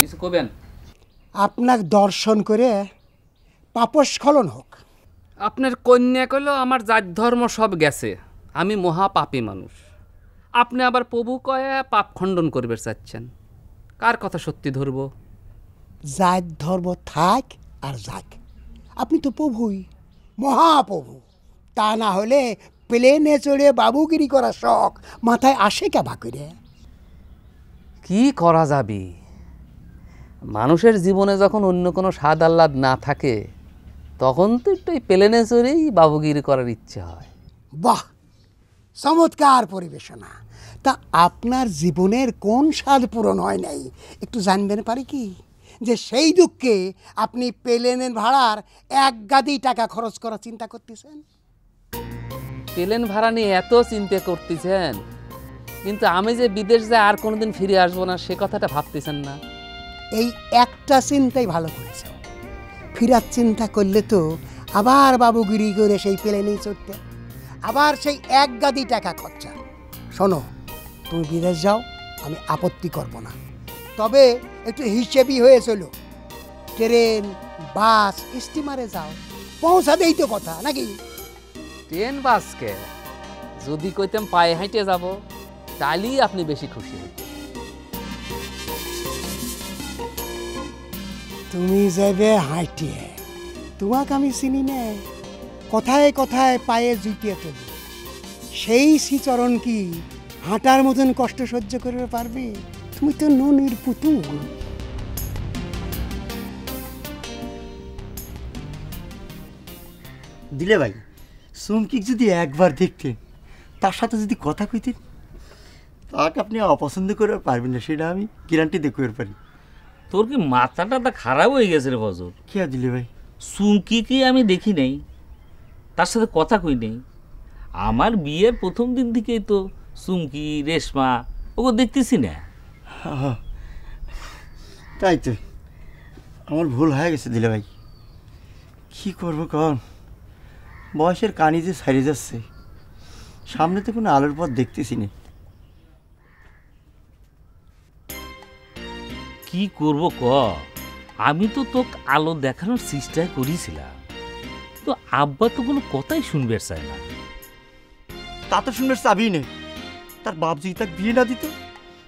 কিছু কবেন আপনার দর্শন করে পাপস্খলন হোক। আপনার কন্যা কইল আমার জাত ধর্ম সব গেছে। আমি মহা পাপী মানুষ। আপনি আবার প্রভু কয়া পাপ খণ্ডন করবে চাচ্ছেন। কার কথা সত্যি ধরব? জাত ধর্ম থাক আর যাক। আপনি তো প্রভুই মহাপ্রভু। তা না হলে প্লেনে চড়ে বাবুগিরি করা শখ মাথায় আসে কেবা করে? কি করা যাবে? মানুষের জীবনে যখন অন্য কোনো স্বাদ আহ্লাদ না থাকে তখন তো একটু এই প্লেনে চড়েই বাবুগিরি করার ইচ্ছে হয়। বাহ! চমৎকার পরিবেশনা। তা আপনার জীবনের কোন স্বাদ পূরণ হয় নাই? একটু জানবেন পারি কি? যে সেই দুঃখে আপনি প্লেনের ভাড়ার এক গাদি টাকা খরচ করার চিন্তা করতেছেন? প্লেন ভাড়া নিয়ে এত চিন্তা করতেছেন কিন্তু আমি যে বিদেশ যাই আর কোনোদিন ফিরে আসব না সে কথাটা ভাবতেছেন না। এই একটা চিন্তাই ভালো করেছে। ফিরার চিন্তা করলে তো আবার বাবুগিরি করে সেই প্লেনেই চড়তে। আবার সেই এক গাদি টাকা খরচা। শোনো, তুমি বিদেশ যাও, আমি আপত্তি করব না। তবে একটু হিসেবই হয়ে চলো। ট্রেন, বাস, স্টিমারে যাও। পৌঁছাতেই তো কথা, নাকি? ট্রেন, বাসকে? যদি কইতাম পায়ে হাঁটে যাব তাহলেই আপনি বেশি খুশি হইতেন। তুমি যাবে হাঁটিয়ে তোমাকে আমি চিনি না। কথায় কথায় পায়ে জুটিয়ে তুলি। সেই শ্রীচরণ কি হাঁটার মতন কষ্ট সহ্য করতে পারবে? তুমি তো ননির পুতুল। দিলে ভাই, সুমকিক যদি একবার দেখতেন তার সাথে যদি কথা কইতেন তাকে আপনি অপছন্দ করে পারবেন না, সেটা আমি গ্যারান্টি দেখে পারি। তোর কি মাথাটা তা খারাপ হয়ে গেছে রে ফজর কে দিলে ভাই? চুমকি কি আমি দেখি নাই? তার সাথে কথা কই নেই? আমার বিয়ের প্রথম দিন থেকেই তো চুমকি রেশমা ওকে দেখতেছি না। তাই তো। আমার ভুল হয়ে গেছে দিলে ভাই। কি করব কন? বয়সের কানি যে ছাড়ে যাচ্ছে। সামনে তো কোনো আলোর পথ দেখতেছি না। কি করব ক? আমি তো তোকে আলো দেখানোর চেষ্টা করেছিলাম। তো আব্বা তো কোনো কথাই শুনবে চায় না। তা তো শুনবে চাবি নেই তার বাপ যদি তাকে বিয়ে না দিত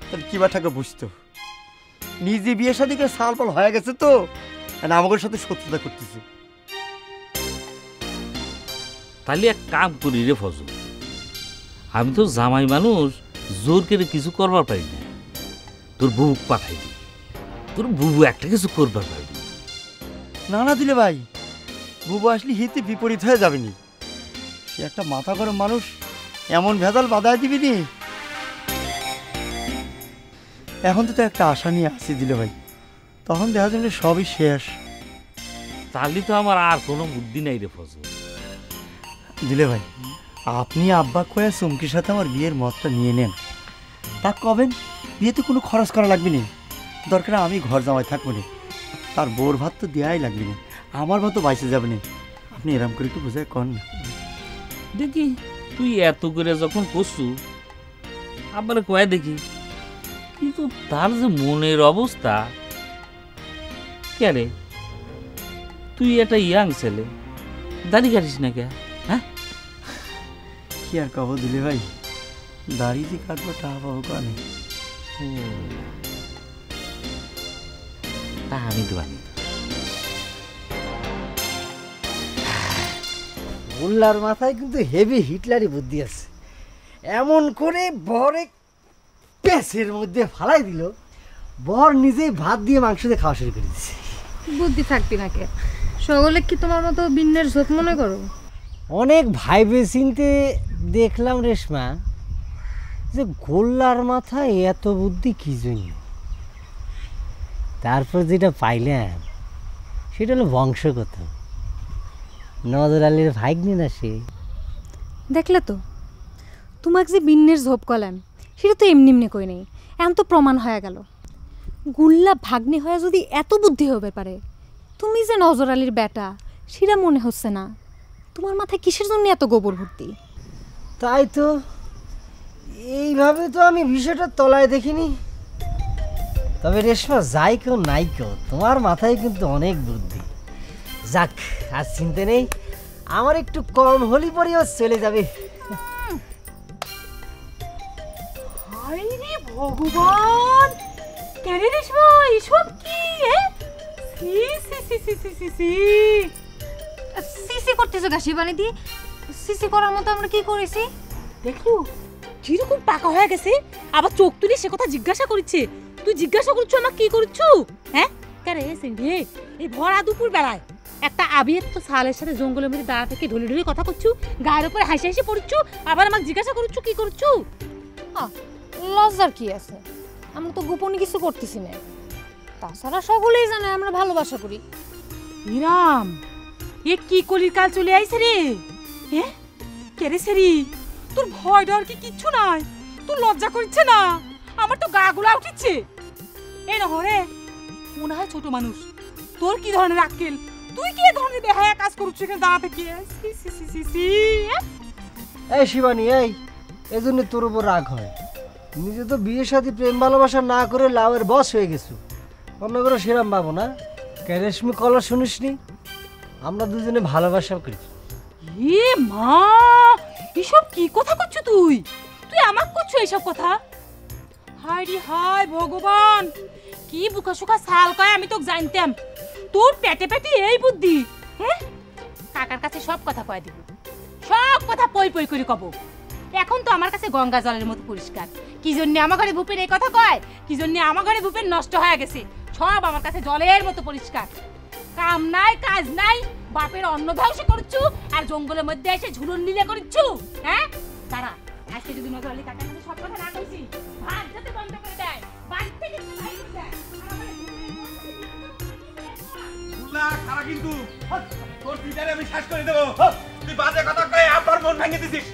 তাহলে কি বা টাকা বুঝতো? নিজে বিয়ে সাদিকে সাল পাল হয়ে গেছে তো আমাদের সাথে শত্রুতা করতেছে। তাহলে এক কাম করি রে ফজল। আমি তো জামাই মানুষ জোর করে কিছু করবার পারি না। তোর বুক পাঠাই দি। তোর বুবু একটা কিছু করবার পারবি না না দিলে ভাই বুবু আসলে হিতে বিপরীত হয়ে যাবেনি সে একটা মাথা গরম মানুষ এমন ভেজাল বাধায় দিবি নি। এখন তো তো একটা আশা নিয়ে আসি দিলে ভাই তখন দেখা যাবে সবই শেষ। তাহলে তো আমার আর কোনো বুদ্ধি নাই রে ফজল। দিলে ভাই আপনি আব্বা কয়া চুমকির সাথে আমার বিয়ের মতটা নিয়ে নেন। তা কবেন? বিয়েতে কোনো খরচ করা লাগবে না? দরকার আমি ঘর জামাই থাকব না। তার বোর ভাত তো দেওয়াই লাগবে না। আমার মতো বাইসে যাবে না। আপনি এরম করে একটু বোঝায় কর না। দেখি তুই এত করে যখন করছু আবার কয়ে দেখি কিন্তু তার যে মনের অবস্থা কে তুই একটা ইয়াং ছেলে দাড়ি কাটিস না কে হ্যাঁ? কি আর কব দিলে ভাই? দাড়িতে কাটবো টাকা পাবো কানে ও, তা আমি দেবানি মোল্লার মাথায় কিন্তু হেভি হিটলারি বুদ্ধি আছে। এমন করে বরে প্যাসের মধ্যে ফালাই দিল। বর নিজেই ভাত দিয়ে মাংস দিয়ে খাওয়া শুরু করে দিচ্ছে বুদ্ধি থাকবি না কে? সকলে কি তোমার মতো বিন্নের ঝোঁক মনে করো? অনেক ভাইবে চিনতে দেখলাম রেশমা যে গোল্লার মাথায় এত বুদ্ধি কি জন্য? তারপর যেটা পাইলাম সেটা হলো বংশগত। নজর আলীর ভাগ্নে না সে? দেখলে তো তোমাকে যে বিন্নের ঝোপ কলাম সেটা তো এমনি এমনি কই নেই এমন তো প্রমাণ হয়ে গেল। গুল্লা ভাগ্নি হয়ে যদি এত বুদ্ধি হবে পারে তুমি যে নজর আলীর বেটা সেটা মনে হচ্ছে না। তোমার মাথায় কিসের জন্য এত গোবর ভর্তি? তাই তো এইভাবে তো আমি বিষয়টা তলায় দেখিনি। তবে রেশমা যাই কেউ নাই কেউ তোমার মাথায় কিন্তু অনেক বুদ্ধি। যাক আর চিনতে নেই আমার একটু কম হলি পরেও চলে যাবে। হায়রে ভগবান! কেন রেশমা এসব কি? সি সি সি সি সি সি সি। সিসি করতেছো গাছি বানি দিয়ে সিসি করার মতো আমরা কি করেছি? দেখলু কীরকম পাকা হয়ে গেছে আবার চোখ তুলে সে কথা জিজ্ঞাসা করছে। তুই জিজ্ঞাসা করছ আমাকে কি করছ? হ্যাঁ? কেন সিন্ধে এই ভরা দুপুর বেলায় একটা আবির তো সালের সাথে জঙ্গলের মধ্যে দাঁড়া থেকে ঢলে ঢলে কথা করছু? গায়ের উপরে হাসি হাসি পড়ছো? আবার আমাকে জিজ্ঞাসা করছ কি করছ? লজ্জার কি আছে? আমরা তো গোপনে কিছু করতেছি না। তাছাড়া সকলেই জানে আমরা ভালোবাসা করি। নিরাম এ কি কলির কাল চলে আইছে রে? হ্যাঁ কে রে সেরি? তোর ভয় ডর কি কিচ্ছু নাই? তোর লজ্জা করছে না? আমার তো গা গুলা উঠিচ্ছে। এ না মনে হয় ছোট মানুষ তোর কি ধরনের আক্কেল? তুই কি ধরনের বেহায়া কাজ করছিস এখানে দাঁড়া থেকে সি সি সি সি সি? এই শিবানী এই এজন্য তোর উপর রাগ হয়। নিজে তো বিয়ের সাথে প্রেম ভালোবাসা না করে লাউয়ের বস হয়ে গেছু। অন্য করে সেরাম পাবো না। ক্যারেশমি কলার শুনিসনি? আমরা দুজনে ভালোবাসা করি। এ মা এসব কি কথা করছ তুই? তুই আমাকে করছ এইসব কথা? হায় রে হায় ভগবান! কি বুকা সুখা সাল কয়, আমি তোকে জানতাম। তোর পেটে পেটে এই বুদ্ধি হ্যাঁ কাকার কাছে সব কথা কয় দিব। সব কথা পই পই করে কব। এখন তো আমার কাছে গঙ্গা জলের মতো পরিষ্কার। কি জন্য আমার ঘরে ভূপের এই কথা কয়? কি জন্য আমার ঘরে ভূপের নষ্ট হয়ে গেছে? সব আমার কাছে জলের মতো পরিষ্কার। কাম নাই, কাজ নাই, বাপের অন্ন ধ্বংস করছু, আর জঙ্গলের মধ্যে এসে ঝুলন লীলা করছু হ্যাঁ দাঁড়া, আজকে যদি নজর আলী কাছে সব কথা না কইছি, ভাত যাতে বন্ধ করে দেয় বাড়ি থেকে দেয়। গুল্লা খারা কিন্তু। তোর পিটারে আমি শেষ করে দেবো। তুই বাজে কথা কয়ে আবার মন ভেঙে দিছিস।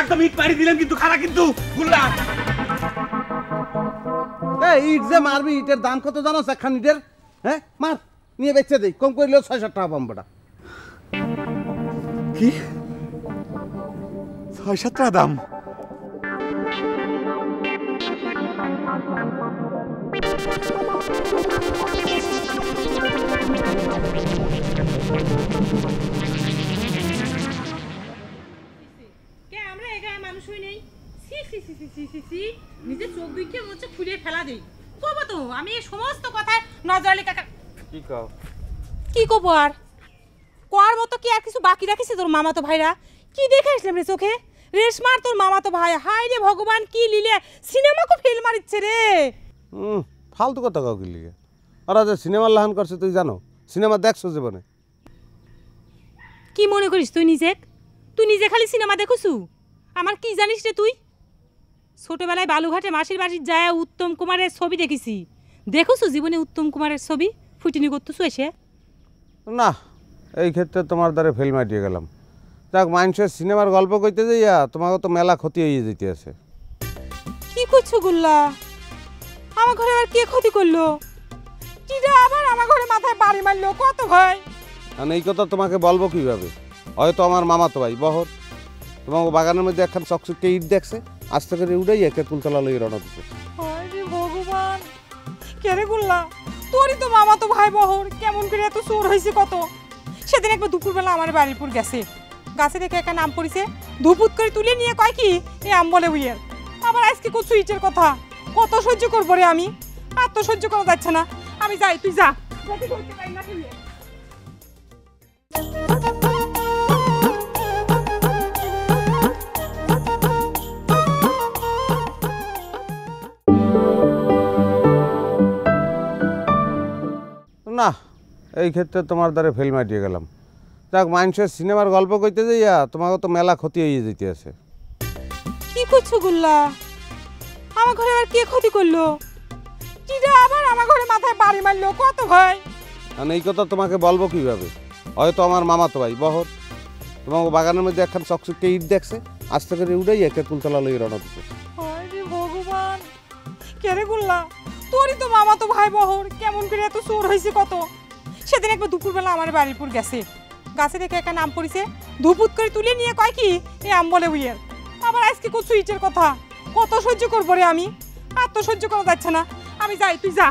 একদম ইট মারি দিলাম কিন্তু খারা কিন্তু গুল্লা এই ইট যে মারবি ইটের দাম কত জানো একখান ইটের? হ্যাঁ মার নিয়ে বেচে দেই। কম করলেও ছয় সাত টাকা পাম বেটা কি? ছয় সাত টাকা দাম? কে আমরা মানুষ হই নেই? সি সি সি সি সি সি সি নিজে চোখ দুইকে হচ্ছে খুলে ফেলা দেই। কব তো আমি এই সমস্ত কথা নজর আলী কাকা কি কও? কি কব আর? কোয়ার মতো কি আর কিছু বাকি রাখিছে তোর মামাতো ভাইরা? কি দেখে আসলাম রে চোখে? রেশমার তোর ভাই হাই রে ভগবান কি লিলে ফেল মারিচ্ছে রে। হুম ফালতু কথা কাউ কি লিগে? ওরা যে সিনেমার লাহান করছে তুই জানো? সিনেমা দেখছ জীবনে? কি মনে করিস তুই নিজে? তুই নিজে খালি সিনেমা দেখুছু আমার কি জানিস রে তুই? ছোটবেলায় বালুঘাটে মাসির বাড়ির যায় উত্তম কুমারের ছবি দেখেছি। দেখুছু জীবনে উত্তম কুমারের ছবি? ফুটিনি করতেছু এসে? না এই ক্ষেত্রে তোমার দ্বারে ফেল মাটিয়ে গেলাম। যাক মানুষের সিনেমার গল্প কইতে যাইয়া তোমাকে তো মেলা ক্ষতি হয়ে যেতে আছে। কি করছ গুল্লা? আমার ঘরে আর কে ক্ষতি করল? টিটা আবার আমার ঘরে মাথায় বাড়ি মারলো কত ভয়? কারণ এই কথা তোমাকে বলব কীভাবে? হয়তো আমার মামা তো ভাই বহর। তোমাকে বাগানের মধ্যে একখান চকচকে ইট দেখছে আস্তে করে উড়াই একে কুলতলা লই রওনা দিতে ভগবান কেড়ে গুল্লা? তোরই তো মামা তো ভাই বহর, কেমন করে এত চোর হয়েছে কত? সেদিন একবার দুপুরবেলা আমার বাড়ির পুর গেছে। গাছে দেখে একটা নাম পড়িছে, ধুপুত করে তুলে নিয়ে কয় কি? এ আম বলে উইয়ের। আবার আজকে কত সুইচের কথা। কত সহ্য করব রে আমি? আর তো সহ্য করা যাচ্ছে না। আমি যাই, তুই যা। করতে পারি না। না এই ক্ষেত্রে তোমার দ্বারে ফেল মাটিয়ে গেলাম। যাক মানুষের সিনেমার গল্প কইতে যাইয়া তোমাকে তো মেলা ক্ষতি হয়ে যেতে আছে। কি করছ গুল্লা? আমার ঘরে আর কে ক্ষতি করল? চিটা আবার আমার ঘরে মাথায় বাড়ি মারলো কত ভাই কারণ এই কথা তোমাকে বলব কীভাবে? হয়তো আমার মামা তো ভাই বহর তোমাকে বাগানের মধ্যে একখান চকচকে ইট দেখছে আজ থেকে উড়েই একটা কুলতলা লই রওনা রে ভগবান কেড়ে গুল্লা? তোরই তো মামা তো ভাই বহর কেমন করে এত চোর হয়েছে কত? সেদিন একবার দুপুরবেলা আমার বাড়ির পুর গেছে। গাছে দেখে একটা নাম পড়িছে ধুপুত করে তুলে নিয়ে কয় কি? এ আম বলে উইয়ের। আবার আজকে কত সুইচের কথা? কত সহ্য করব রে আমি? আর তো সহ্য করা যাচ্ছে না। আমি যাই, তুই যা।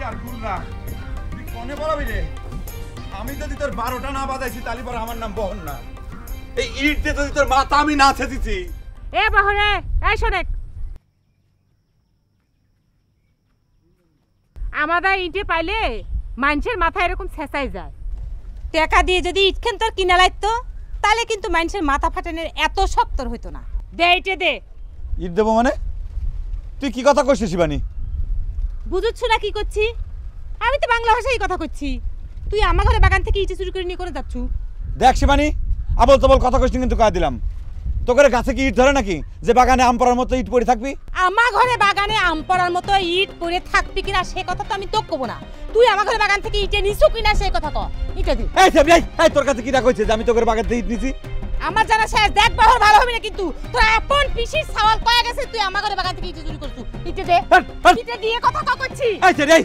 যাতে করতে পারি তুই। পড়াবি রে? আমি যদি তোর বারোটা না বাজাইছি তাহলে পরে আমার নাম বহন না। এই ইট দিয়ে যদি তোর মাথা আমি না ছেঁচেছি। এ বাহরে এই শোনেক। আমাদের ইটে পাইলে মানুষের মাথা এরকম ছেঁচাই যায়। টাকা দিয়ে যদি ইটখান তোর কিনা লাগতো তাহলে কিন্তু মানুষের মাথা ফাটানোর এত শক্তর হইতো না। দে ইটে দে। ইট দেবো মানে? তুই কি কথা করছিস শিবানী? বুঝুচ্ছ না কি করছি? আমি তো বাংলা ভাষায় কথা করছি। তুই আমার ঘরে বাগান থেকে ইটে চুরি করে নিয়ে করে যাচ্ছু? দেখ শিবানী আবল তবল কথা কইছিস কিন্তু কয়ে দিলাম। তো করে গাছে কি ইট ধরে নাকি? যে বাগানে আম পড়ার মতো ইট পড়ে থাকবি? আমার ঘরে বাগানে আম পড়ার মতো ইট পরে থাকবি কিনা সে কথা তো আমি তোক কব না। তুই আমার ঘরে বাগান থেকে ইটে নিছু কিনা সেই কথা ক। ইটে দি এই সেবরি এই তোর কাছে কিটা কইছে যে আমি তোকে বাগান থেকে ইট নিছি? আমার জানা শেষ। দেখ বাহর ভালো হবে না কিন্তু। তোর আপন পিসির সওয়াল কয়ে গেছে তুই আমার ঘরে বাগান থেকে ইটে চুরি করছু। ইটে দে। ইটে দিয়ে কথা ক করছি। এই সেবরি এই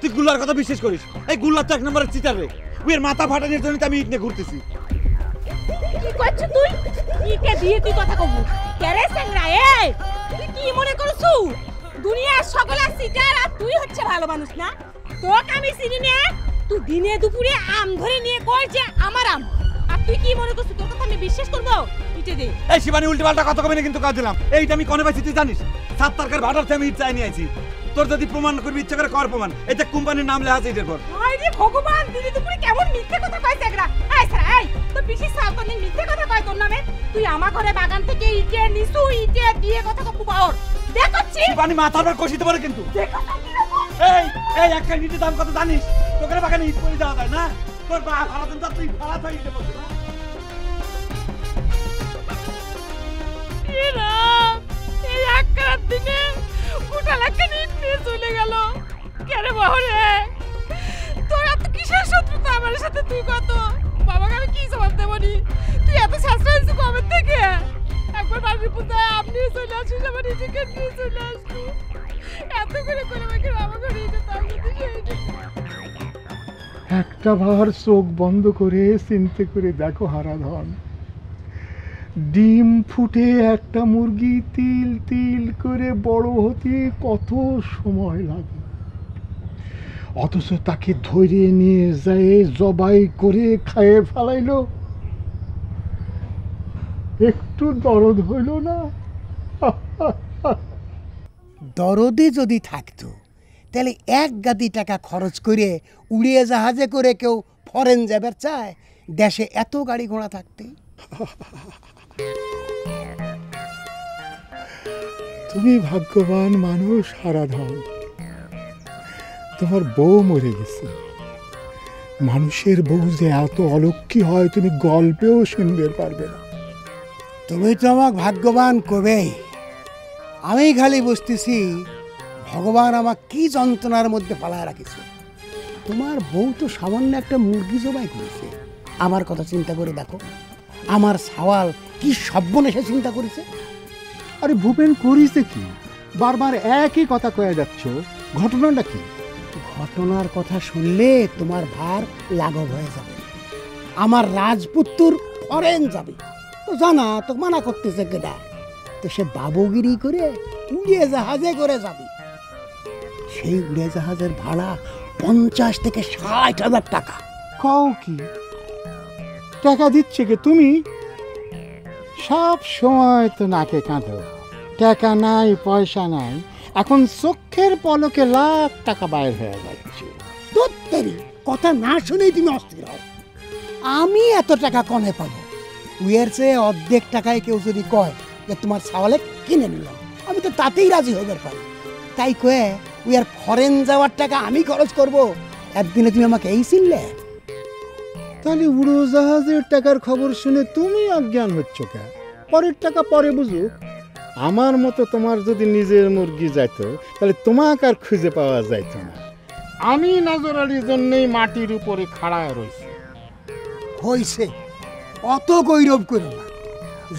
তুই গুল্লার কথা বিশ্বাস করিস? এই গুল্লার তো এক নম্বরের চিটার রে। উইয়ের মাথা ফাটানোর জন্য আমি ইট নিয়ে ঘুরতেছি। কি করছিস তুই? ইটে দিয়ে তুই কথা কব। কেরে স্যাংরা এই! তুই কি মনে করছু? দুনিয়ার সকলের সিটার আর তুই হচ্ছে ভালো মানুষ না? তোকে আমি চিনি না। তুই দিনে দুপুরে আম ধরে নিয়ে যে আমার আম। আর তুই কি মনে করছিস? তোর কথা আমি বিশ্বাস করব? ইটে দে। এই শিবানী উল্টি পাল্টা কথা কবে না কিন্তু কাজ দিলাম এইটা আমি কনে পাইছি তুই জানিস? সাত তারকার থেকে আমি ইট চাই নিয়ে তোর যদি প্রমাণ করবি ইচ্ছা করে কর প্রমাণ। এটা কোম্পানির নাম লেখা আছে এটার পর হায় রে ভগবান দিনে দুপুরে কেমন মিথ্যে কথা কইছে একরা এই সারা এই তোর পিসি সালতন মিথ্যে কথা কয় তোর নামে। তুই আমার ঘরে বাগান থেকে ইটে নিছু ইটে দিয়ে কথা কব বাওর দেখছি শিবানী মাথার পর কষিতে পারে কিন্তু। এই এই একটা ইটের দাম কত জানিস? তোকে বাগানে ইট করে দেওয়া যায় না? তোর বা ভাড়া দেন তুই ভাড়া ইটে এই একরাত দিনে গোটা লাখে নিট নিয়ে চলে গেল। কেরে বাহরে তোর এত কিসের শত্রুতা আমার সাথে? তুই কত? বাবাকে আমি কি জবাব দেবো নি? তুই এত শাস্ত্র কবে থেকে? একবার বাড়ির পুতায় আপনি চলে আমার নিজেকে নিয়ে চলে এত করে করে আমাকে ঘরে এটা তার মধ্যে একটা বার চোখ বন্ধ করে চিনতে করে দেখো হারাধন ডিম ফুটে একটা মুরগি তিল তিল করে বড় হতে কত সময় লাগে। অথচ তাকে ধরে নিয়ে যায় জবাই করে খায়ে ফেলাইলো। একটু দরদ হইল না। দরদে যদি থাকতো তাহলে এক গাদি টাকা খরচ করে উড়িয়ে জাহাজে করে কেউ ফরেন যাবার চায় দেশে এত গাড়ি ঘোড়া থাকতে। তুমি ভাগ্যবান মানুষ হারাধন। তোমার বউ মরে গেছে। মানুষের বউ যে এত অলক্ষী হয় তুমি গল্পেও শুনবে পারবে না। তুমি তো আমাকে ভাগ্যবান কবেই। আমি খালি বুঝতেছি ভগবান আমার কি যন্ত্রণার মধ্যে পালায় রাখিছে তোমার বউ তো সামান্য একটা মুরগি জবাই করেছে আমার কথা চিন্তা করে দেখো। আমার সওয়াল কি সব্যনেশে চিন্তা করেছে আরে ভূপেন করিছে কি? বারবার একই কথা কয়ে যাচ্ছ। ঘটনাটা কি? ঘটনার কথা শুনলে তোমার ভার লাঘব হয়ে যাবে। আমার রাজপুত্র ফরেন যাবে। জানা তো মানা করতেছে কেটা তো সে বাবুগিরি করে উড়িয়ে জাহাজে করে যাবে। সেই উড়ে জাহাজের ভাড়া পঞ্চাশ থেকে ষাট হাজার টাকা। কও কি? টাকা দিচ্ছে কে তুমি? সব সময় তো নাকে কাঁদো টাকা নাই পয়সা নাই। এখন চোখের পলকে লাখ টাকা বাইর হয়ে যাচ্ছে। তোত্তরি কথা না শুনেই তুমি অস্থির হও। আমি এত টাকা কনে পাবো? উইয়ের চেয়ে অর্ধেক টাকায় কেউ যদি কয় যে তোমার ছাওয়ালে কিনে নিলাম আমি তো তাতেই রাজি হইবার পারি তাই কয়ে উইয়ার ফরেন যাওয়ার টাকা আমি খরচ করব। একদিনে তুমি আমাকে এই চিনলে? তাহলে উড়োজাহাজের টাকার খবর শুনে তুমি অজ্ঞান হচ্ছ কে? পরের টাকা পরে বুঝুক। আমার মতো তোমার যদি নিজের মুরগি যাইত তাহলে তোমাকে আর খুঁজে পাওয়া যাইত না। আমি নজর আলীর জন্যই মাটির উপরে খাড়ায় রয়েছি। হইছে। অত গৌরব করো না।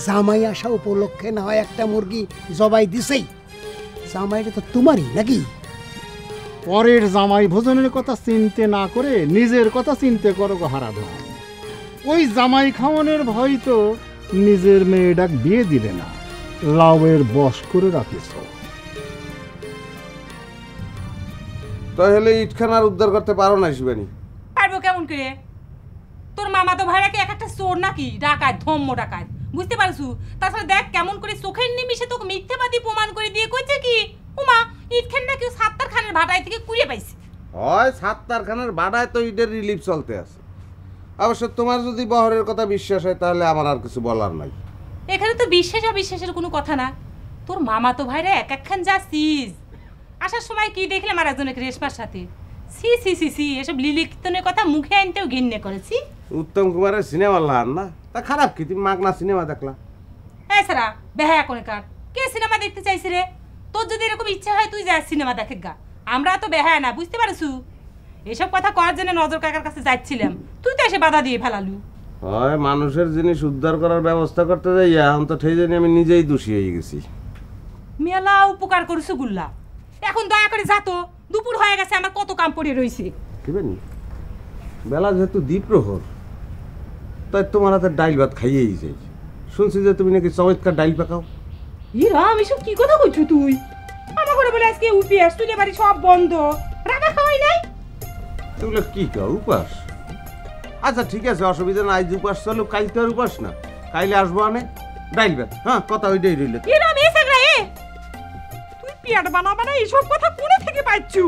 জামাই আসা উপলক্ষে না হয় একটা মুরগি জবাই দিছেই। জামাইটা তো তোমারই নাকি? পরের জামাই ভোজনের কথা চিনতে না করে নিজের কথা চিনতে করো গো হারাধন। ওই জামাই খাওয়ানোর ভয় তো নিজের মেয়েটাক বিয়ে দিলে না লাউয়ের বস করে রাখিস। তাহলে ইটখানার উদ্ধার করতে পারো না শিবানী। পারব কেমন করে? তোর মামা তো ভাইরা কি এক একটা চোর নাকি? ডাকায় ধম্ম ডাকায় বুঝতে পারছু? তাছাড়া দেখ কেমন করে চোখের নিমিষে তোকে মিথ্যেবাদী প্রমাণ করে দিয়ে কইছে কি? উমা ইটখান না কেউ সাত্তার খানের ভাটাই থেকে কুড়িয়ে পাইছে। হয় সাত্তারখানার ভাটায় তো ঈদের রিলিফ চলতে আছে। অবশ্য তোমার যদি বহরের কথা বিশ্বাস হয় তাহলে আমার আর কিছু বলার নাই। এখানে তো বিশ্বাস অবিশ্বাসের কোনো কথা না। তোর মামা তো ভাইরা এক একখান যা সিজ। আসার সময় কি দেখলাম আর একজনের রেশমার সাথে? সি সি সি সি এসব লিলি কীর্তনের কথা মুখে আনতেও ঘিন্নে করেছি উত্তম কুমারের সিনেমা লান না? তা খারাপ কি? তুমি মাগনা সিনেমা দেখলা। এছাড়া বেহায়া করে কার? কে সিনেমা দেখতে চাইছি রে? তোর যদি এরকম ইচ্ছা হয় তুই যা সিনেমা দেখে গা। আমরা তো বেহায়া না বুঝতে পারছু? এসব কথা করার জন্য নজর কাকার কাছে যাচ্ছিলাম। তুই তো এসে বাধা দিয়ে ফেলালু। হয় মানুষের জিনিস উদ্ধার করার ব্যবস্থা করতে যাই এখন তো ঠেই জানি আমি নিজেই দোষী হয়ে গেছি। মেলা উপকার করছু গুল্লা। এখন দয়া করে যা তো দুপুর হয়ে গেছে আমার কত কাম পড়ে জানি বেলা যেহেতু দ্বীপ্রহর তাই তোমার হাতে ডাইল ভাত খাইয়েই যাই। শুনছি যে তুমি নাকি চমৎকার ডাইল পাকাও। ই রাম এসব কি কথা কইছু তুই? আমার ঘরে বলে আজকে উপিয়াস তুই বাড়ি সব বন্ধ। রাখা খাওয়াই নাই? এগুলো কি কর উপাস? আচ্ছা ঠিক আছে অসুবিধা নাই উপাস চলো কাল তো আর উপাস না। কাইলে আসব আনে ডাইল ভাত হ্যাঁ কথা ওইটাই রইল। ই রাম এসে রে তুই পিয়াট বানাবা না এইসব কথা কোনে থেকে পাইছু?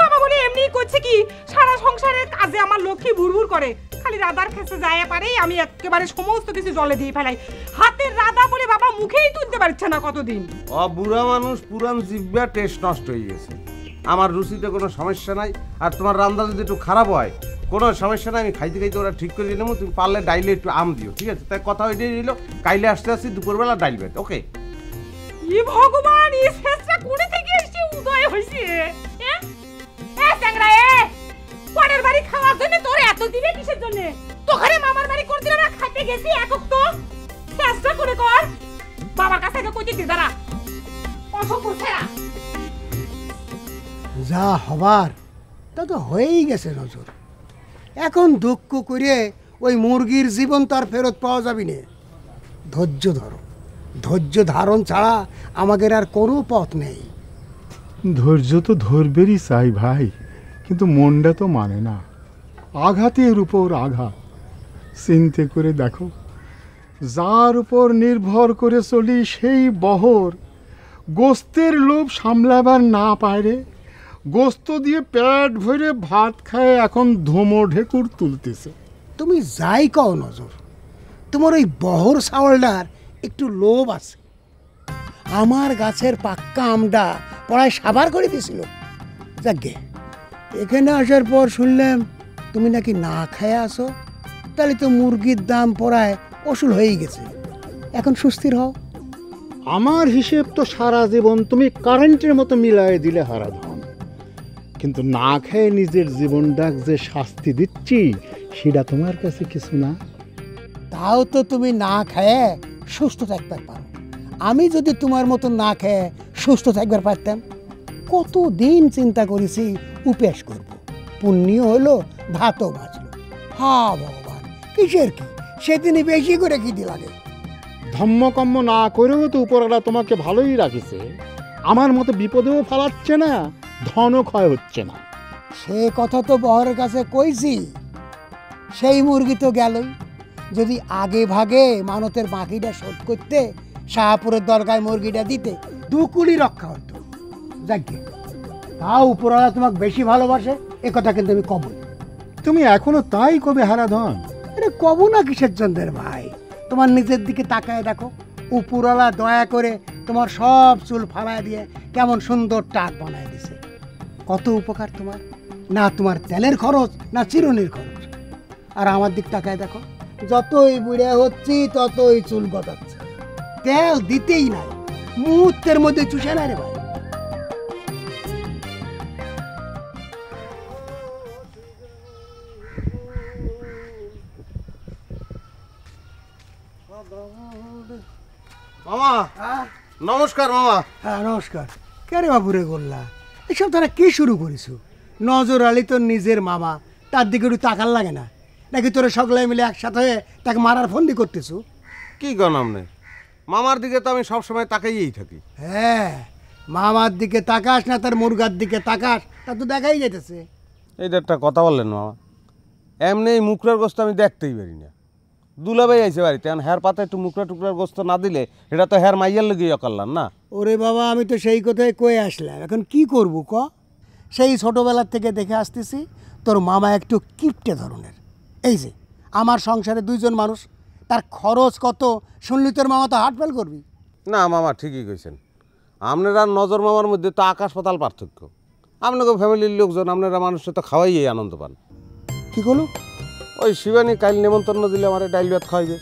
বাবা বলে এমনি করছে কি সারা সংসারের কাজে আমার লক্ষ্মী ভুরভুর করে। খালি রাদার খেসে যায় পারে আমি একেবারে সমস্ত কিছু জলে দিয়ে ফেলাই। হাতের রাদা বলে বাবা মুখেই তুলতে পারছে না কতদিন। অ বুড়া মানুষ পুরান জিব্বা টেস্ট নষ্ট হয়ে গেছে। আমার রুচিতে কোনো সমস্যা নাই আর তোমার রান্না যদি একটু খারাপ হয় কোনো সমস্যা নাই আমি খাইতে খাইতে ওরা ঠিক করে দিলাম তুমি পারলে ডাইলে একটু আম দিও ঠিক আছে? তাই কথা ওইটাই রইল কাইলে আসতে আসছি দুপুরবেলা ডাইল বেট ওকে? ই ভগবান এই শেষটা কোনে থেকে এসে উদয় হইছে। এ? এ স্যাংরা এ! পরের বাড়ি খাওয়ার জন্য তোর এত দিনে কিসের জন্য? তোখানে মামার বাড়ি করতে আমরা খাইতে গেছি একক তো চেষ্টা করে কর। বাবার কাছে তো কইতে দাঁড়া অসভ্য ছেড়া যা হবার তা তো হয়েই গেছে নজর। এখন দুঃখ করে ওই মুরগির জীবন তার ফেরত পাওয়া যাবে না। ধৈর্য ধরো। ধৈর্য ধারণ ছাড়া আমাদের আর কোনো পথ নেই। ধৈর্য তো ধরবেরই চাই ভাই। কিন্তু মনটা তো মানে না। আঘাতের উপর আঘাত। চিন্তে করে দেখো, যার উপর নির্ভর করে চলি সেই বহর। গোস্তের লোভ সামলাবার না পারে গোস্ত দিয়ে পেট ভরে ভাত খায় এখন ধোমো ঢেকুর তুলতেছে। তুমি যাই কও নজর, তোমার ওই বহর চাউলটার একটু লোভ আছে। আমার গাছের পাক্কা আমটা পড়ায় সাবার করে দিয়েছিল। যাকে এখানে আসার পর শুনলাম তুমি নাকি না খেয়ে আসো। তাহলে তো মুরগির দাম পড়ায় অসুল হয়েই গেছে। এখন সুস্থির হও। আমার হিসেব তো সারা জীবন তুমি কারেন্টের মতো মিলাই দিলে হারাধন কিন্তু না খেয়ে নিজের জীবনটাক যে শাস্তি দিচ্ছি সেটা তোমার কাছে কিছু না। তাও তো তুমি না খেয়ে সুস্থ থাকতে পারো। আমি যদি তোমার মতো না খেয়ে সুস্থ থাকবার পারতাম কতদিন চিন্তা করেছি উপেস করব। পুণ্য হলো ভাতও বাঁচলো। হা ভগবান কিসের কি? সেদিনই বেশি করে খিদি লাগে। ধম্মকম্ম না করেও তো উপরওয়ালা তোমাকে ভালোই রাখিছে। আমার মতো বিপদেও ফালাচ্ছে না ধনও ক্ষয় হচ্ছে না। সে কথা তো বহরের কাছে কইছি। সেই মুরগি তো গেলই। যদি আগে ভাগে মানতের বাকিটা শোধ করতে শাহপুরের দরগায় মুরগিটা দিতে দু কুড়ি রক্ষা হতো। যাকে তা উপরওয়ালা তোমাকে বেশি ভালোবাসে এ কথা কিন্তু আমি কব। তুমি এখনও তাই কবে হারাধন? আরে কব না কিসের চন্দ্রের ভাই? তোমার নিজের দিকে তাকায় দেখো। উপরওয়ালা দয়া করে তোমার সব চুল ফালায় দিয়ে কেমন সুন্দর টাক বানায় দিছে। কত উপকার তোমার? না তোমার তেলের খরচ না চিরুনির খরচ। আর আমার দিক তাকায় দেখো যতই বুড়ে হচ্ছি ততই চুল গজাচ্ছে। তেল দিতেই নাই। মুহূর্তের মধ্যে চুষে না রে ভাই। মামা। নমস্কার মামা। হ্যাঁ নমস্কার। কে রে বাবুরে গোল্লা? এসব তারা কি শুরু করেছ? নজর আলী তোর নিজের মামা তার দিকে একটু তাকার লাগে না। নাকি তোরা সকলে মিলে একসাথে হয়ে তাকে মারার ফন্দি করতেছো? কি গণ আমনে মামার দিকে তো আমি সবসময় তাকাইয়েই থাকি। হ্যাঁ মামার দিকে তাকাস না তার মুরগার দিকে তাকাস তা তো দেখাই যেতেছে এইটা একটা কথা বললেন মামা। এমনি মুখরার গোস্ত আমি দেখতেই পারি না। দুলাভাই আইছে বাড়িতে। এখন হ্যার পাতা একটু মুখরা টুকরার গোস্ত না দিলে এটা তো হ্যার মাইয়ার লেগে অকাল্লাম না? ওরে বাবা আমি তো সেই কথাই কয়ে আসলাম। এখন কি করব ক? সেই ছোটোবেলার থেকে দেখে আসতেছি তোর মামা একটু কিপটে ধরনের। এই যে আমার সংসারে দুইজন মানুষ তার খরচ কত শুনলি তোর মামা তো হাট ফেল করবি? না মামা ঠিকই কইছেন। আপনারা নজর মামার মধ্যে তো আকাশ পাতাল পার্থক্য। আপনাকে ফ্যামিলির লোকজন আপনারা মানুষের তো খাওয়াই আনন্দ পান। কি করল ওই শিবানী কাল নেমন্তন্ন দিলে আমার ডাইল ভাত খাওয়াইবে।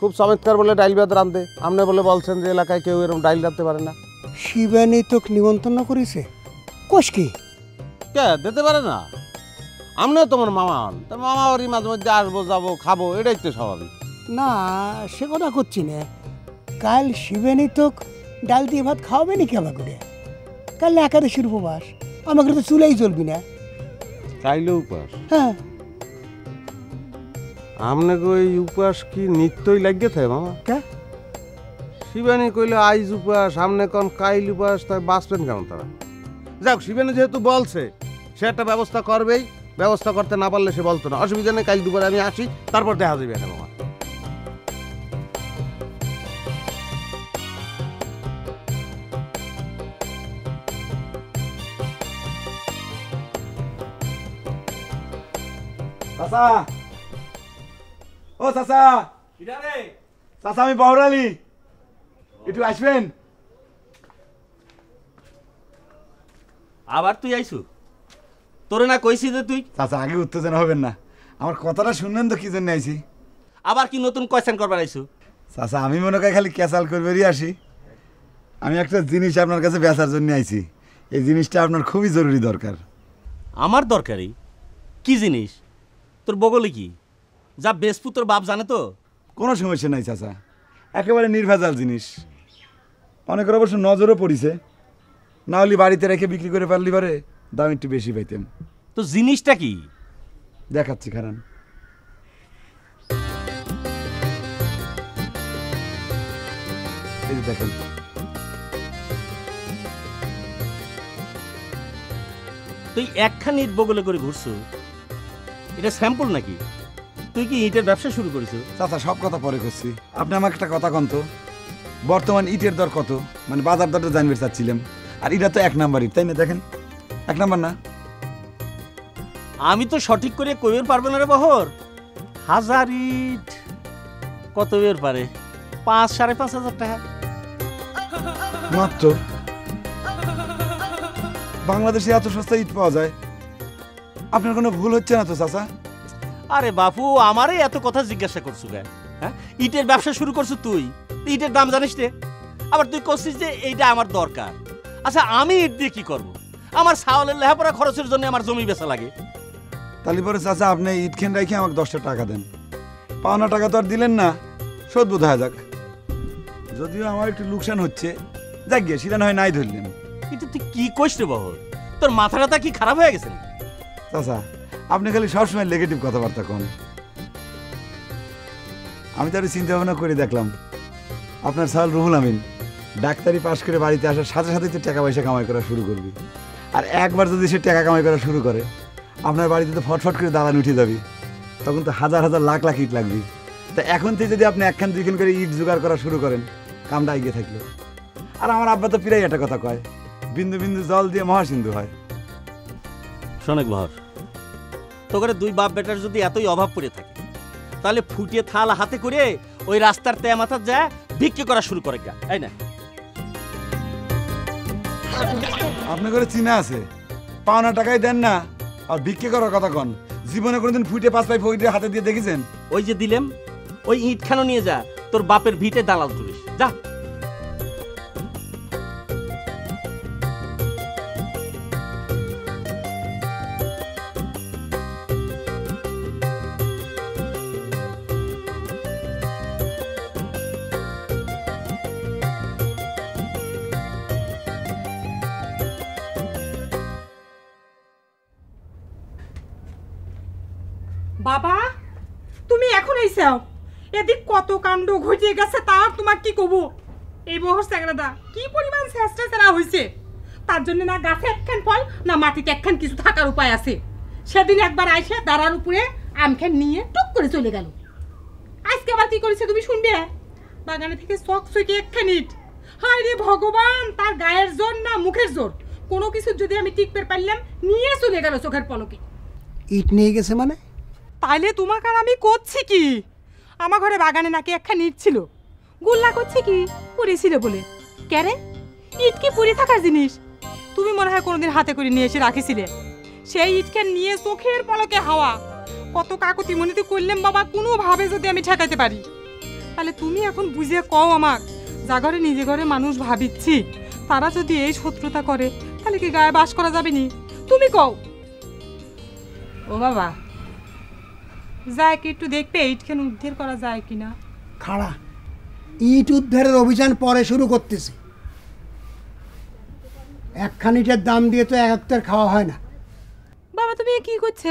খুব চমৎকার বলে ডাইল ভাত রাঁধে। আপনি বলে বলছেন যে এলাকায় কেউ এরকম ডাইল রাঁধতে পারে না। শিবানী তোকে নিমন্ত্রণ করেছে? কোষ কি? কে? দিতে পারে না। আপনিও তোমার মামা হন। তা মামা ওরই মাঝে মধ্যে আসব যাব খাব এটাই তো স্বাভাবিক। না সে কথা করছি না। কাল শিবানী তোক ডাল দিয়ে ভাত খাওয়াবে নি কেমন করে? কাল একাদশীর উপবাস। আমাকে তো চুলেই চলবি না। উপাস হ্যাঁ। আপনাকে ওই উপাস কি নিত্যই লাগিয়ে থাকে মামা? কে? শিবানী কইলে আইজ উপাস সামনে কোন কাইল উপাস তাই বাঁচবেন কেমন তারা? যাক শিবানী যেহেতু বলছে সে একটা ব্যবস্থা করবেই। ব্যবস্থা করতে না পারলে সে বলতো না। অসুবিধা নেই কাল দুপুরে আমি আসি তারপর দেখা যাবে এখানে মামা। চাচা ও চাচা। চাচা আমি বহরালি একটু আসবেন। আবার তুই আইসু তোরে না কইছি যে তুই চাচা আগে উত্তেজনা হবেন না। আমার কথাটা শুনলেন তো কি জন্য আইছি? আবার কি নতুন কোয়েশ্চেন করবার আইসু চাচা আমি মনে করি খালি ক্যাসাল করবেরই আসি। আমি একটা জিনিস আপনার কাছে বেচার জন্য আইছি। এই জিনিসটা আপনার খুবই জরুরি দরকার। আমার দরকারি কি জিনিস? তোর বগলে কি? যা বেসপু তোর বাপ জানে তো। কোনো সমস্যা নাই চাচা। একেবারে নির্ভেজাল জিনিস। অনেকের অবশ্য নজরও পড়িছে। না হলে বাড়িতে রেখে বিক্রি করে পারলি পারে দাম একটু বেশি পাইতেন। তো জিনিসটা কি? দেখাচ্ছি খারান। দেখেন। তুই একখানি বগলে করে ঘুরছো। এটা স্যাম্পল নাকি? তুই কি ইটের ব্যবসা শুরু করেছ চাচা সব কথা পরে করছি। আপনি আমাকে একটা কথা কন তো। বর্তমান ইটের দর কত? মানে বাজার দরটা জানবে চাচ্ছিলাম আর এটা তো এক নাম্বার ইট তাই না? দেখেন। এক নাম্বার না? আমি তো সঠিক করে কইর পারব না রে বহর? হাজার ইট। কত বের পারে? পাঁচ সাড়ে পাঁচ হাজার টাকা। মাত্র। বাংলাদেশে এত সস্তা ইট পাওয়া যায়? আপনার কোনো ভুল হচ্ছে না তো চাচা? আরে বাপু আমারই এত কথা জিজ্ঞাসা করছ কেন? হ্যাঁ? ইটের ব্যবসা শুরু করছ তুই। ইটের দাম জানিস রে আবার তুই করছিস যে এইটা আমার দরকার। আচ্ছা আমি ইট দিয়ে কি করব? আমার সাওয়ালের লেহাপড়া খরচের জন্য আমার জমি বেচা লাগে। তাহলে পরে চাচা আপনি ইট খেন রেখে আমাকে দশটা টাকা দেন। পাওনা টাকা তো আর দিলেন না। শোধ বোধ হয় যাক। যদিও আমার একটু লোকসান হচ্ছে যাক গিয়ে সেটা নয় নাই ধরলেন। কিন্তু তুই কি রে বহর? তোর মাথা টাথা কি খারাপ হয়ে গেছে চাচা আপনি খালি সবসময় নেগেটিভ কথাবার্তা কন। আমি তো একটু চিন্তা ভাবনা করে দেখলাম, আপনার সাল রুহুল আমিন ডাক্তারি পাশ করে বাড়িতে আসার সাথে সাথে তো টাকা পয়সা কামাই করা শুরু করবি। আর একবার যদি সে টাকা কামাই করা শুরু করে, আপনার বাড়িতে তো ফটফট করে দালান উঠে যাবি তখন তো হাজার হাজার লাখ লাখ ইট লাগবে। তা এখন থেকে যদি আপনি একখান দুইখান করে ইট জোগাড় করা শুরু করেন, কামটা এগিয়ে থাকল। আর আমার আব্বা তো প্রায় একটা কথা কয়, বিন্দু বিন্দু জল দিয়ে মহাসিন্ধু হয়। শোনেক ভর তোকে দুই বাপ বেটার যদি এতই অভাব পড়ে থাকে তাহলে ফুটিয়ে থাল হাতে করে ওই রাস্তার তেয়া মাথার যা ভিক্ষে করা শুরু করে গা। তাই না। আপনি করে চিনা আছে। পাওনা টাকাই দেন না আর ভিক্ষে করার কথা কন। জীবনে কোনোদিন ফুটে পাঁচ পাই ফকিটের হাতে দিয়ে দেখেছেন? ওই যে দিলেম ওই ইট ইটখানো নিয়ে যা তোর বাপের ভিটে দালাল তুলিস যা। এইসাও এদিক কত কাণ্ড ঘটিয়ে গেছে তার তোমার কি কব? এই বহর স্যাংরাদা কি পরিমাণ চেষ্টা চেরা হয়েছে তার জন্য না গাছে একখান ফল না মাটিতে একখান কিছু থাকার উপায় আছে। সেদিন একবার আইসে দাঁড়ার উপরে আমখান নিয়ে টুক করে চলে গেল। আজকে আবার কি করেছে তুমি শুনবে? বাগানে থেকে শখ সুইকে একখান ইট। হায় রে ভগবান তার গায়ের জোর না মুখের জোর? কোনো কিছু যদি আমি টিকতে পারলাম নিয়ে চলে গেল চোখের পলকে। ইট নিয়ে গেছে মানে? তাইলে তোমাকে আর আমি করছি কি? আমার ঘরে বাগানে নাকি একখান ইট ছিল। গুল্লা করছে কি? পুড়েছিল বলে। ক্যারে ইট কি পুড়ে থাকার জিনিস? তুমি মনে হয় কোনোদিন হাতে করে নিয়ে এসে রাখিছিলে। সেই ইটকে নিয়ে চোখের পলকে হাওয়া। কত কাকুতি মনিতে করলাম বাবা, কোনোভাবে যদি আমি ঠেকাতে পারি। তাহলে তুমি এখন বুঝে কও আমাক, যা ঘরে নিজে ঘরে মানুষ ভাবিচ্ছি, তারা যদি এই শত্রুতা করে, তাহলে কি গায়ে বাস করা যাবে নি? তুমি কও। ও বাবা যায় কি একটু দেখবে ইটখান উদ্ধার করা যায় কিনা? খাড়া ইট উদ্ধারের অভিযান পরে শুরু করতেছি। একখান ইটের দাম দিয়ে তো এক একটার খাওয়া হয় না। বাবা তুমি কি করছ?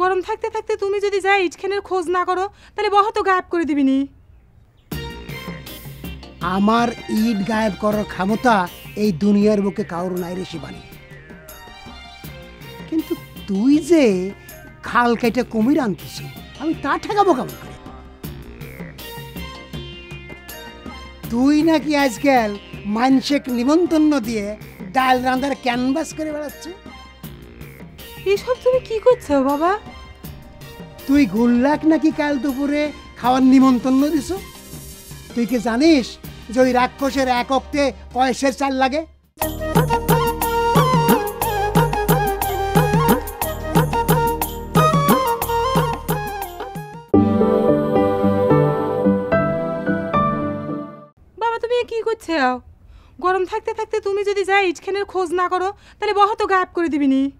গরম থাকতে থাকতে তুমি যদি যাই ইটখানের খোঁজ না করো তাহলে বহুত গায়েব করে দিবিনি আমার ইট গায়েব করার ক্ষমতা এই দুনিয়ার বুকে কারোর নাই রে শিবানী। কিন্তু তুই যে খাল কেটে কুমির আনতেছি। আমি তা ঠেকাবো কেমন করে? তুই নাকি আজকাল মানসিক নিমন্ত্রণ দিয়ে ডাল রান্দার ক্যানভাস করে বেড়াচ্ছ? এসব তুমি কি করছ বাবা? তুই গুল্লাক নাকি কাল দুপুরে খাওয়ার নিমন্ত্রণ দিছ? তুই কি জানিস যে ওই রাক্ষসের এক অক্টে কয়েসের চাল লাগে? এ গরম থাকতে থাকতে তুমি যদি যাই ইটখানের খোঁজ না করো, তাহলে বহুত গায়েব করে দিবি দিবিনি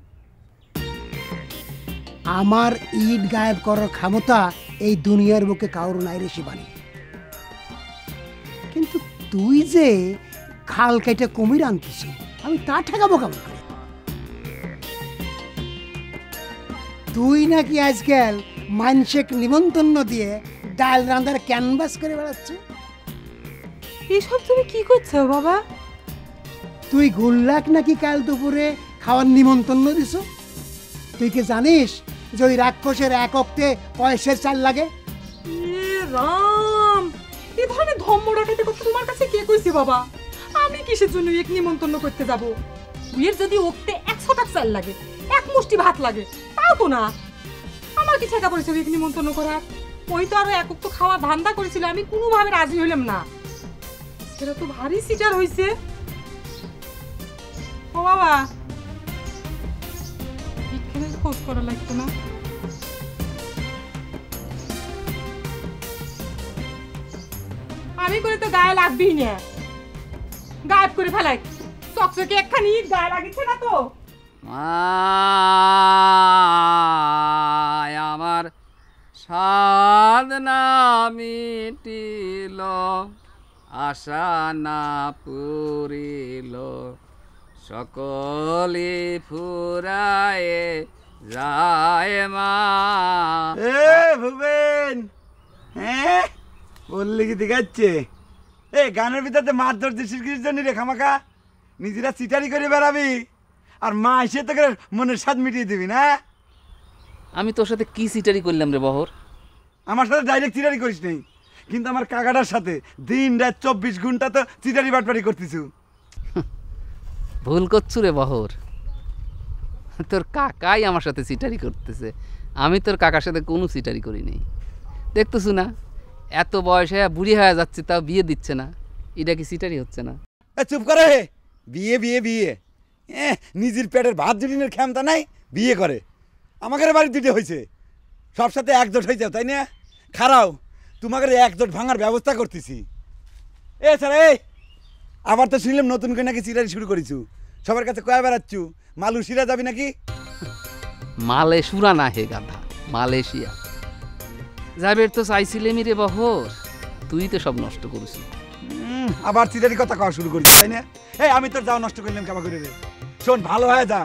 আমার ইট গায়েব করার ক্ষমতা এই দুনিয়ার বুকে কারোর নাই রে শিবানী। কিন্তু তুই যে খাল কেটে কুমির আনতেছ আমি তা ঠেকাবো কেমন করে? তুই নাকি আজকাল মানসিক নিমন্ত্রণ দিয়ে ডাল রান্দার ক্যানভাস করে বেড়াচ্ছ এসব তুমি কি করছ বাবা? তুই গুল্লাক নাকি কাল দুপুরে খাওয়ার নিমন্ত্রণ দিছ? তুই কি জানিস যে ওই রাক্ষসের এক অক্টে পয়সের চাল লাগে? রাম! এ ধরনের ধম্ম রাখাতে কথা তোমার কাছে কে কইছে বাবা? আমি কিসের জন্য এক নিমন্ত্রণ করতে যাব? বিয়ের যদি ওকতে একশো টাকা চাল লাগে এক মুষ্টি ভাত লাগে তাও তো না? আমার কি ঠেকা পড়েছে এক নিমন্ত্রণ করার? ওই তো আরও এক তো খাওয়ার ধান্দা করেছিল আমি কোনোভাবে রাজি হইলাম না। সেটা তো ভারী সিটার হইছে। ও বাবা। এখানে খোঁজ করা লাগতো না। আমি করে তো গায়ে লাগবেই না। গায়েব করে ফেলাই। চকচকে একখানি গায়ে লাগিছে না তো? আমার সাধনা মিটিল। আশা না পুরিল। সকলে ফুরায়ে যায় মা। এ ভুবেন হ্যাঁ বললি কি দেখাচ্ছে। এ গানের ভিতরে মারধর দিছিস কিসের জন্য রে খামাকা নিজেরা চিটারি করে বেড়াবি আর মা এসে তোকে মনের স্বাদ মিটিয়ে দিবি না? আমি তোর সাথে কি চিটারি করলাম রে বহর? আমার সাথে ডাইরেক্ট চিটারি করিস নেই। কিন্তু আমার কাকাটার সাথে দিন রাত চব্বিশ ঘণ্টা তো চিটারি বাটপারি করতেছু। ভুল করছু রে বহর। তোর কাকাই আমার সাথে চিটারি করতেছে। আমি তোর কাকার সাথে কোনো চিটারি করি নেই। দেখতেছু না এত বয়সে বুড়ি হয়ে যাচ্ছে তাও বিয়ে দিচ্ছে না। এটা কি চিটারি হচ্ছে না? এ চুপ করে হে। বিয়ে বিয়ে বিয়ে। এ নিজের পেটের ভাত জুটিনের ক্ষমতা নাই বিয়ে করে। আমাকে বাড়ি দুটো হয়েছে সব সাথে একজোট হয়েছে তাই না? খারাও। তোমাকে একজোট ভাঙার ব্যবস্থা করতেছি। এ স্যার এই! আবার তো শুনলাম নতুন করে নাকি চিরারি শুরু করেছু। সবার কাছে কয়া বেড়াচ্ছু? মালুসিরা যাবি নাকি? মালেশুরা না হে গাধা মালয়েশিয়া। যাবের তো চাইছিলেমি রে বহর তুই তো সব নষ্ট করেছিস আবার চিরারি কথা কওয়া শুরু করেছি তাই না? এই আমি তোর যাও নষ্ট করলাম কেমন করে রে শোন ভালো হয় যা।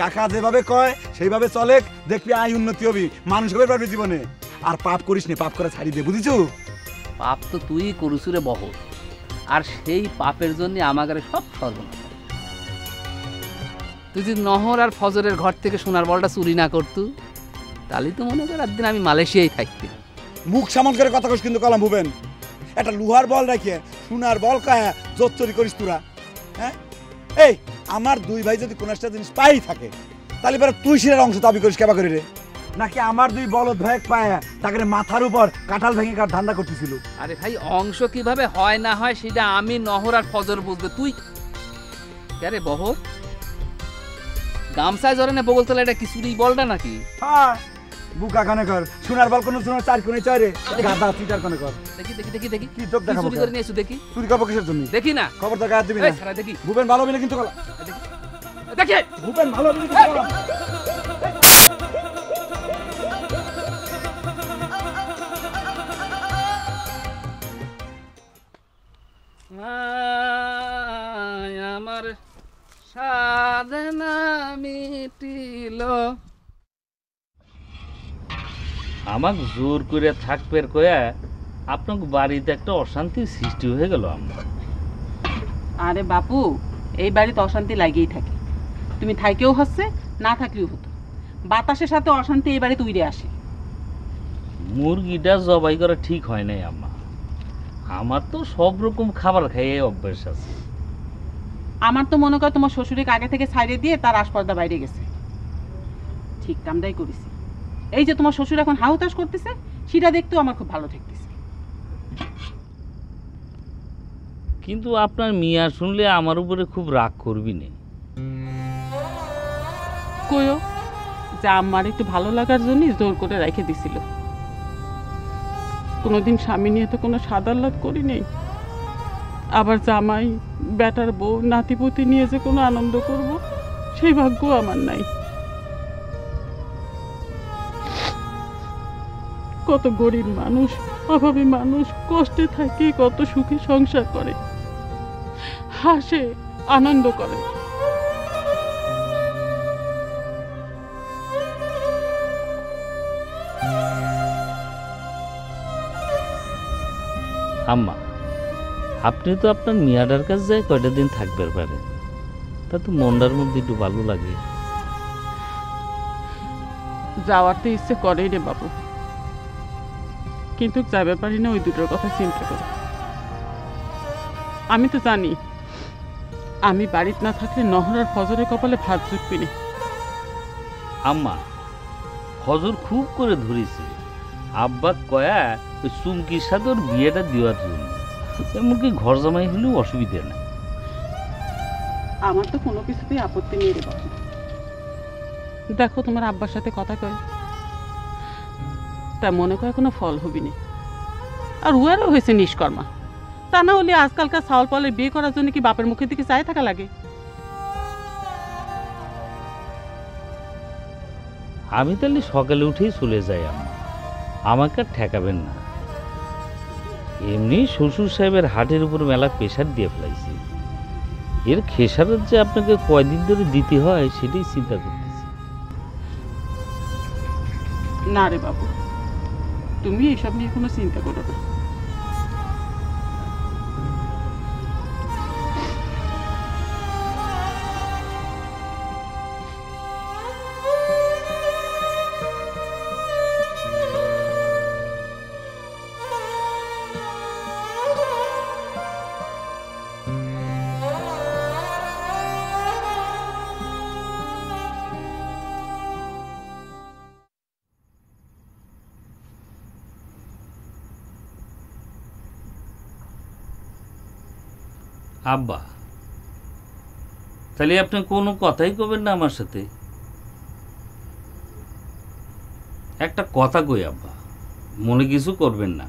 কাকা যেভাবে কয় সেইভাবে চলে দেখবি আয় উন্নতি হবি মানুষ হবে পারবি জীবনে। আর পাপ করিস নি পাপ করে ছাড়ি দে বুঝিছু? পাপ তো তুই করুছু রে বহর। আর সেই পাপের জন্য আমাদের সব সর্বনাশ। তুই যদি নহর আর ফজরের ঘর থেকে সোনার বলটা চুরি না করতু তাহলে তো মনে কর একদিন আমি মালয়েশিয়ায় থাকতে। মুখ সামল করে কথা কস কিন্তু কলাম ভুবেন। একটা লোহার বল রাখিয়ে সোনার বল কায়া জোর চুরি করিস তোরা। হ্যাঁ? এই আমার দুই ভাই যদি কোনো একটা জিনিস পাই থাকে তাহলে এবার তুই সেটার অংশ দাবি করিস কেবা করি রে? নাকি আমার দুই বলদ ভাই পায় তাকে মাথার উপর কাঁঠাল ভেঙে কার ধান্দা করতেছিল? আরে ভাই অংশ কীভাবে হয় না হয় সেটা আমি নহর আর ফজর বুঝবে তুই আরে বহর গামছায় জরে বগলতলা এটা কি চুরি বলটা নাকি? হ্যাঁ বুকা কানে কর। সোনার বল কোনো সোনার চার কোণে চয় রে গাদা চিটার কোণে কর। দেখি দেখি দেখি দেখি। কি চোখ দেখাবো চুরি করে নিয়ে এসো দেখি। চুরি করব কিসের জন্য? দেখি না। খবর তো গায়ে দিবি না। দেখি। ভুবেন ভালো মিলে কিন্তু কলা দেখি। ভুবেন ভালো মিলে কিন্তু আমার সাধনা মিটিল। আমাক জোর করে থাকবে কয়া আপনাকে বাড়িতে একটা অশান্তি সৃষ্টি হয়ে গেল আমরা আরে বাপু এই বাড়িতে অশান্তি লাগিয়েই থাকে। তুমি থাইকেও হচ্ছে না থাকলেও হতো। বাতাসের সাথে অশান্তি এই বাড়িতে উড়ে আসে। মুরগিটা জবাই করা ঠিক হয় নাই আম্মা। আমার তো সব রকম খাবার খাইয়ে অভ্যাস আছে। আমার তো মনে কর তোমার শ্বশুরকে আগে থেকে ছাইড়ে দিয়ে তার আসপর্দা বাইরে গেছে। ঠিক কামটাই করেছি। এই যে তোমার শ্বশুর এখন হাউতাস করতেছে সেটা দেখতেও আমার খুব ভালো ঠেকতেছে কিন্তু আপনার মিয়া শুনলে আমার উপরে খুব রাগ করবি না। কইও যে আমার একটু ভালো লাগার জন্যই জোর করে রেখে দিছিল। কোনোদিন স্বামী নিয়ে তো কোনো সাদাল্লাদ করি নেই আবার জামাই বেটার বউ, নাতিপুতি নিয়ে যে কোনো আনন্দ করব, সেই ভাগ্য আমার নাই। কত গরিব মানুষ, অভাবী মানুষ, কষ্টে থাকে, কত সুখে সংসার করে। হাসে, আনন্দ করে। আম্মা আপনি তো আপনার মিয়াডার কাছে যায় কয়টা দিন থাকবে পারেন তা তো মনটার মধ্যে একটু ভালো লাগে। যাওয়ার তো ইচ্ছে করেই রে বাবু। কিন্তু যাবে পারি না ওই দুটোর কথা চিন্তা করে। আমি তো জানি আমি বাড়িতে না থাকলে নহর আর ফজরের কপালে ভাত জুটবি না। আম্মা হজর খুব করে ধরেছে। আব্বা কয়া ওই চুমকির সাথে ওর বিয়েটা দেওয়ার জন্য। এমনকি ঘর জামাই হলেও অসুবিধা নেই। আমার তো কোনো কিছুতেই আপত্তি নেই রে বাবু। দেখো তোমার আব্বার সাথে কথা কয়। তা মনে করে কোনো ফল হবি না। আর উয়ারও হয়েছে নিষ্কর্মা। তা না হলে আজকালকার চাউল পালের বিয়ে করার জন্য কি বাপের মুখের দিকে চাই থাকা লাগে? আমি তাহলে সকালে উঠেই চলে যাই আম্মা। আমাকে ঠেকাবেন না। এমনি শ্বশুর সাহেবের হাটের উপর মেলা প্রেশার দিয়ে ফেলাইছি। এর খেসারত যে আপনাকে কয়দিন ধরে দিতে হয়, সেটাই চিন্তা করতেছি। না রে বাবু, তুমি এসব নিয়ে কোনো চিন্তা করো না। আব্বা, তাহলে আপনি কোনো কথাই কবেন না আমার সাথে? একটা কথা কই আব্বা, মনে কিছু করবেন না।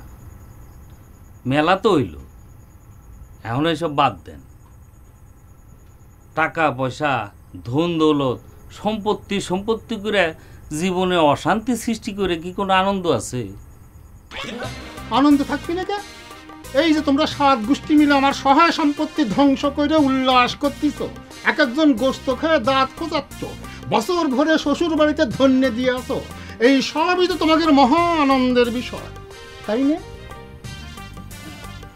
মেলা তো হইল, এখন এসব বাদ দেন। টাকা, পয়সা, ধন, দৌলত, সম্পত্তি সম্পত্তি করে জীবনে অশান্তি সৃষ্টি করে কি কোনো আনন্দ আছে? আনন্দ থাকবি না এই যে তোমরা সাত গোষ্ঠী মিলে আমার সহায় সম্পত্তি ধ্বংস করে উল্লাস করতেছ এক একজন গোস্ত খেয়ে দাঁত খোঁচাচ্ছ বছর ভরে শ্বশুর বাড়িতে ধন্য দিয়ে আসো এই সবই তো তোমাদের মহা আনন্দের বিষয় তাই না?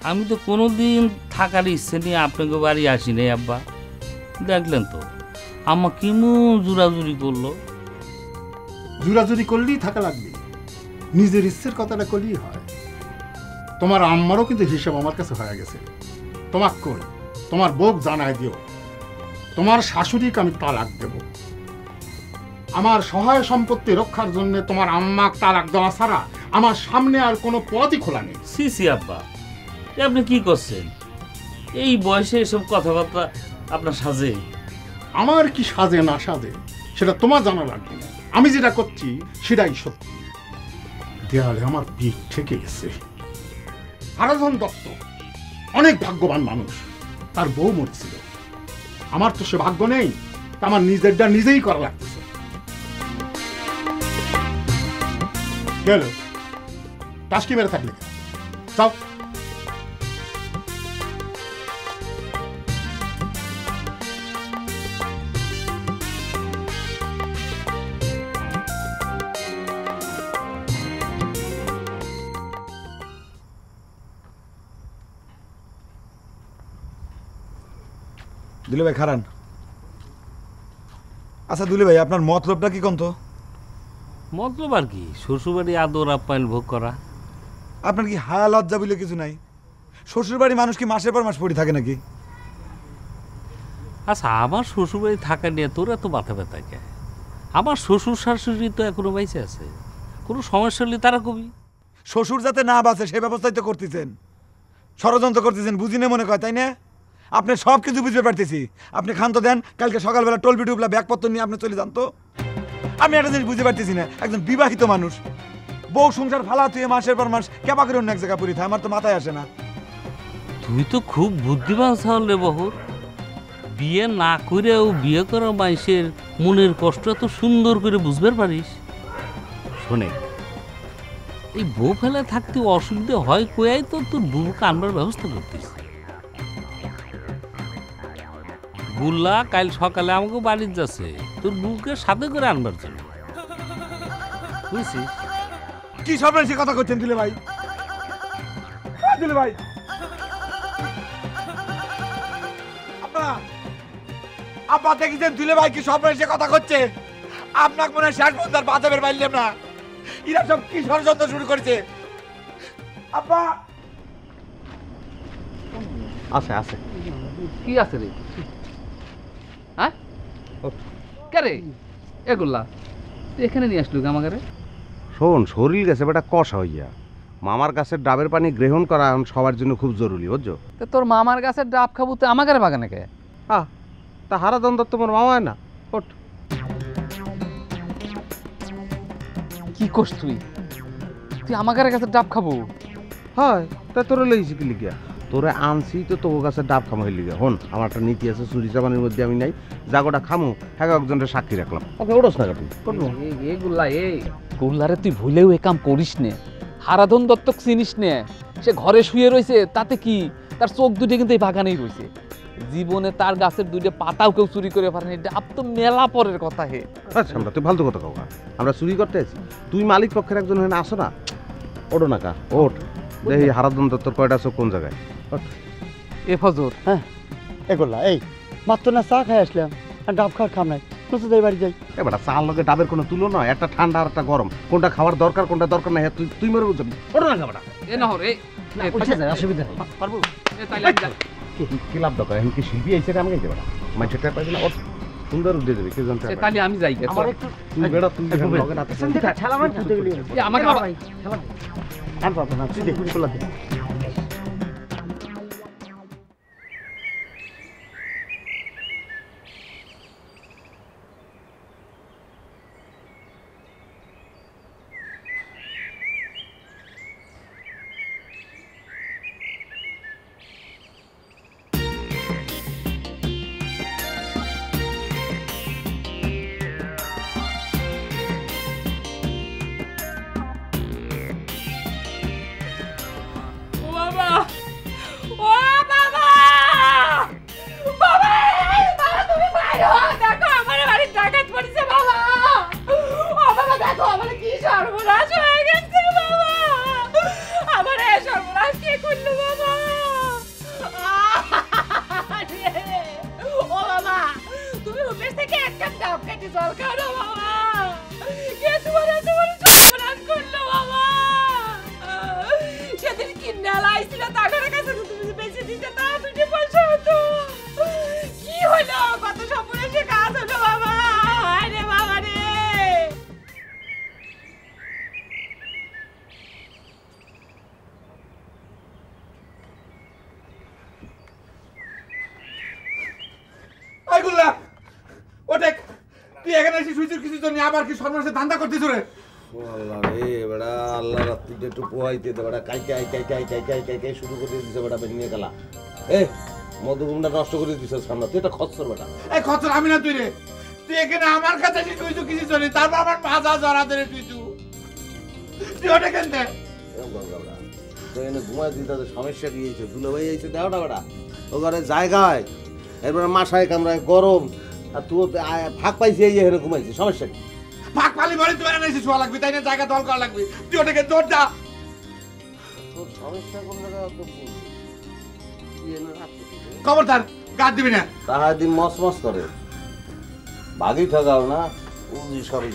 আমি তো কোনোদিন থাকার ইচ্ছে নিয়ে আপনাকে বাড়ি আসি নাই আব্বা। দেখলেন তো আমা কেমন জোরাজুরি করল। জুরাজুরি করলেই থাকা লাগবে নিজের ইচ্ছের কথাটা করলেই হয়। তোমার আম্মারও কিন্তু হিসেব আমার কাছে হয়ে গেছে। তোমার কই? তোমার বউক জানায় দিও। তোমার শাশুড়িকে আমি তালাক দেব। আমার সহায় সম্পত্তি রক্ষার জন্য তোমার আম্মাক তালাক দেওয়া ছাড়া আমার সামনে আর কোনো পথই খোলা নেই। সি সি আব্বা। এ আপনি কি করছেন? এই বয়সে এসব কথাবার্তা আপনার সাজে? আমার কি সাজে না সাজে সেটা তোমার জানা লাগবে না। আমি যেটা করছি সেটাই সত্যি। দেয়ালে আমার পিঠ থেকে গেছে। আরাধন দত্ত। অনেক ভাগ্যবান মানুষ। তার বউ মরছিল। আমার তো সে ভাগ্য নেই, তা আমার নিজেরটা নিজেই করা লাগতেছে। গেল টাস্কি মেরে থাকলে? যাও। দুলে ভাই খারান। আচ্ছা দুলে ভাই আপনার মতলবটা কি কন্ত মতলব আর কি শ্বশুরবাড়ি আদর আপ্যায়ন ভোগ করা। আপনার কি হায়া লজ্জা বলে কিছু নাই? শ্বশুর বাড়ি মানুষ কি মাসের পর মাস পড়ে থাকে নাকি? আচ্ছা আমার শ্বশুরবাড়ি থাকা নিয়ে তোর এত মাথা ব্যথা কে? আমার শ্বশুর শাশুড়ি তো এখনও বাইসে আছে। কোনো সমস্যা হলে তারা কবি। শ্বশুর যাতে না বাঁচে সে ব্যবস্থাই তো করতেছেন। ষড়যন্ত্র করতেছেন বুঝিনে মনে কয় তাই না? আপনি সব কিছু বুঝতে পারতেছি। আপনি খান্ত দেন, কালকে সকালবেলা টলবি টুবলা ব্যাগপত্র নিয়ে আপনি চলে যান তো। আমি একটা জিনিস বুঝতে পারতেছি না, একজন বিবাহিত মানুষ। বউ সংসার ফালা, তুই মাসের পর মাস কেবা করে অন্য এক জায়গায় পড়ি আমার তো মাথায় আসে না। তুই তো খুব বুদ্ধিমান ছাড়ল রে বহুর। বিয়ে না করেও বিয়ে করা মানুষের মনের কষ্ট এত সুন্দর করে বুঝতে পারিস? শোনে, এই বউ ফেলে থাকতে অসুবিধা হয় কয়াই তো তোর বউকে আনবার ব্যবস্থা করতিস গুল্লা কাল সকালে আমাকে বাড়ির যাচ্ছে। তোর বুকে সাথে করে আনবার জন্য। বুঝছিস? কি সব সে কথা করছেন দিলে ভাই? হ্যাঁ, দিলে ভাই। আপা আপা দেখেছেন দিলে ভাই কি সব সে কথা করছে আপনাকে মনে হয় শেষ পর্যন্ত আর বাঁচাবের পারলাম না। এরা সব কি ষড়যন্ত্র শুরু করেছে? আপা আছে আছে কি আছে রে? কে রে এগুলা। তুই এখানে নিয়ে আসলু আমাকে রে? শোন শরীর গেছে বেটা কষা হইয়া। মামার কাছে ডাবের পানি গ্রহণ করা এখন সবার জন্য খুব জরুরি বুঝছ? তো তোর মামার গাছের ডাব খাব তুই আমাকে বাগানে কে? আহ তা হারাদন দত্ত তোমার মামা হয় না। ওঠ। কি করছ তুই? তুই আমাকে গাছের ডাব খাব? হয় তা তোরে লইছি কি লিখিয়া তোরে আনছি তো তোর কাছে ডাব খামো হইলি হন আমার একটা নীতি আছে চুরি চাবানের মধ্যে আমি নাই জাগোটা খামু হ্যাঁ একজনের সাক্ষী রাখলাম। ওকে ওড়স না কাটু এগুলা এই গুল্লারে তুই ভুলেও এ কাম করিস নে। হারাধন দত্তক চিনিস নে। সে ঘরে শুয়ে রয়েছে তাতে কি? তার চোখ দুটো কিন্তু এই বাগানেই রয়েছে জীবনে তার গাছের দুইটা পাতাও কেউ চুরি করে পারেনি ডাব তো মেলা পরের কথা হে। আচ্ছা আমরা তুই ফালতু কথা কও আমরা চুরি করতে আছি তুই মালিক পক্ষের একজন হয়ে আসো না। ওঠো না কা ওঠ। দেখি হারাদন দত্তর কয়টা চোখ কোন জায়গায়। এ ফজর। হ্যাঁ এগুলা এই মাত্র না চা খাই আসলাম আর ডাব খাওয়ার খাম নাই যাই বাড়ি যাই। এবার চার ডাবের কোনো তুলো নয় একটা ঠান্ডা আর একটা গরম। কোনটা খাওয়ার দরকার কোনটা দরকার নাই তুই তুই মরে বুঝবি ওঠো না কাবড়া এ নহর এ এ, উঠে যায় অসুবিধা নেই। পারব? এ তাইলে আমি কি কি লাভ দরকার? এখন কি শিল্পী না? সুন্দর উঠে যাবে কেউ জানতে এ আমি যাই আমার একটু তুই বেড়া তুই লগে রাতে পেছন থেকে ঠেলা মার তুই দেখলি আমাকে বাবা- পাবো না তুই দেখুন খোলা আবার কি সর্বনাশের ধান্দা করতেছ রে? আল্লাহ শুরু করে নষ্ট করে তুই এই আমি না তুই রে। তুই এখানে আমার কাছে তুই তুই চলে তারপর আমার তুই তুই ঘুমাই দিতে সমস্যা কি হয়েছে দুলাভাই হয়েছে বেটা ও ঘরে জায়গায় এরপরে মাসায় কামড়ায় গরম আর তুই ভাগ পাইছি এই এখানে ঘুমাইছি সমস্যা কি ফাঁক পালি বলে তুই এনে শোয়া লাগবে তাই না? জায়গা দল করা লাগবে। তুই ওটাকে দৌড় তোর সমস্যা কোন জায়গায় রে? খবরদার গাদ দিবি না। তাহার দিন মস মস করে। বাগি ঠগাও না উজি সবই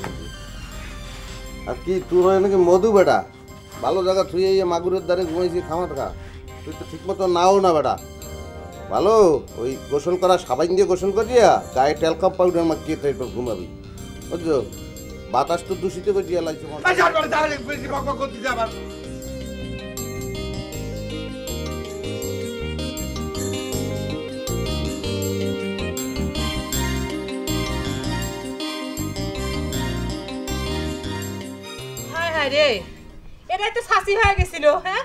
আর কি তোর হয় নাকি মধু বেটা? ভালো জায়গা এই মাগুরের দ্বারে ঘুমাইছি খামার খা তুই তো ঠিক মতো নাও না বেটা। ভালো ওই গোসল করা সাবাইন দিয়ে গোসল করিয়া গায়ে টেলকাপ পাউডার মাখিয়ে তো ঘুমাবি। বুঝছ? বাতাস তো দূষিত করে দিয়ে লাগছে রে হয়ে হ্যাঁ?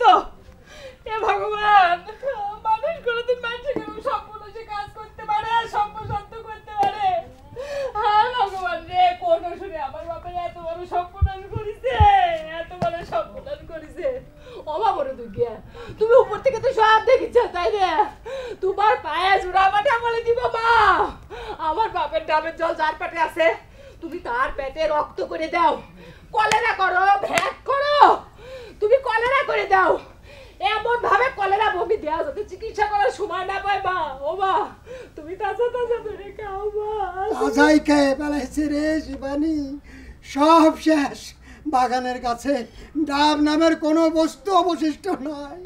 তো ভগবান মানুষ কোনোদিন মানুষের সম্পূর্ণ কাজ করতে পারে সম্পূর্ণ এত বড় সম্পূর্ণ করিছে? এত বড় দুঃখিয়া তুমি উপর থেকে তো সব দেখিছ, তাই রে তোমার পায়ে জোড়া মাঠা বলে দিব, মা। আমার বাপের ডাবের জল যার পেটে আছে, তুমি তার পেটে রক্ত করে দাও কলেরা করো ভ্যাট করো তুমি কলেরা করে দাও এমন ভাবে কলেরা বমি দেওয়া যাতে চিকিৎসা করার সময় না পায় মা ও মা তুমি তাজা তাজা ধরে খাও মা আজাই খেয়ে বেলাইছে রে শিবানী সব শেষ বাগানের কাছে। ডাব নামের কোনো বস্তু অবশিষ্ট নয়।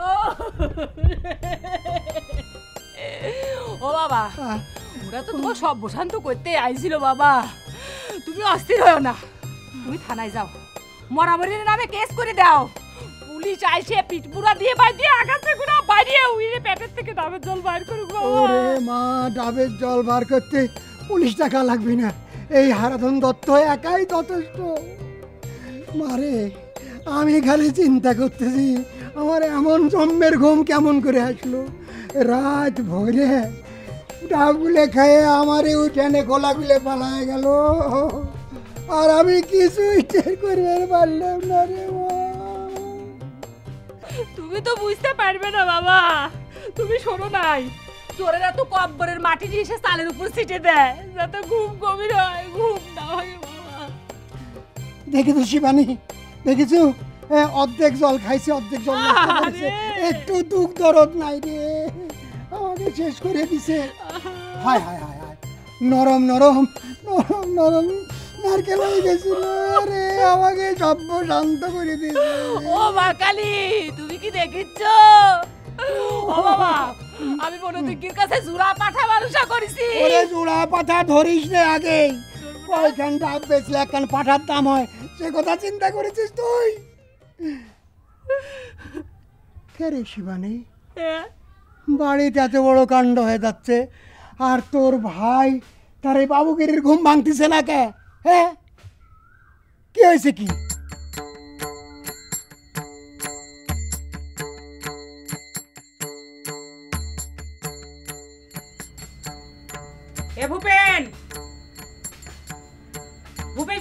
ও বাবা ওরা তো তোমার সব বসান্ত করতে আইছিল বাবা। তুমি অস্থির হও না। তুমি থানায় যাও। মরামরির নামে কেস করে দাও। পুলিশ আইসে পিটপুরা দিয়ে বাই দিয়ে গুনা বাইরে উইরে পেটের থেকে ডাবের জল বাইর করুক ওরে মা ডাবের জল বার করতে পুলিশ টাকা লাগবে না। এই হারাধন দত্ত একাই যথেষ্ট। মারে আমি খালি চিন্তা করতেছি, আমার এমন জন্মের ঘুম কেমন করে আসলো? রাত ভরে ডাবগুলে খেয়ে আমারে উঠেনে গোলাগুলে পালায় গেল। আর আমি কিছুই টের করবে পারলাম না রে তুমি তো বুঝতে পারবে না বাবা, তুমি শোনো নাই, চোরেরা তো কব্বরের মাটি এসে চালের উপর ছিটে দেয়, যাতে ঘুম গভীর হয়, ঘুম না হয় দেখেছ শিবানী? দেখেছ? অর্ধেক জল খাইছে অর্ধেক জল একটু দুঃখ দরদ নাই রে। আমাকে শেষ করে দিছে। হায় হায় হায় হায়। নরম নরম নরম নরম নারকেল হয়ে গেছিল রে। আমাকে সভ্য শান্ত করে দিয়েছে ও মা কালী তুমি কি দেখেছ ও বাবা আমি বনদুর্গির কাছে জুরা পাঠা মানুষা করেছি ওরে জোড়া পাঠা ধরিস রে আগে। ডাব বেচলে একখান পাঠার দাম হয়? সে কথা চিন্তা করেছিস তুই? রে শিবানী? বাড়িতে এত বড় কাণ্ড হয়ে যাচ্ছে আর তোর ভাই তার এই বাবুগিরির ঘুম ভাঙতিছে না কে? হ্যাঁ? কি হয়েছে কি?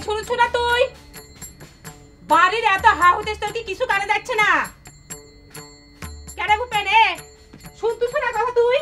শুনছো না তুই? বাড়ির এত হা হতেছ তোর কি কিছু কানে যাচ্ছে না। কেন ভূপেনে শুনতুছ না কথা তুই?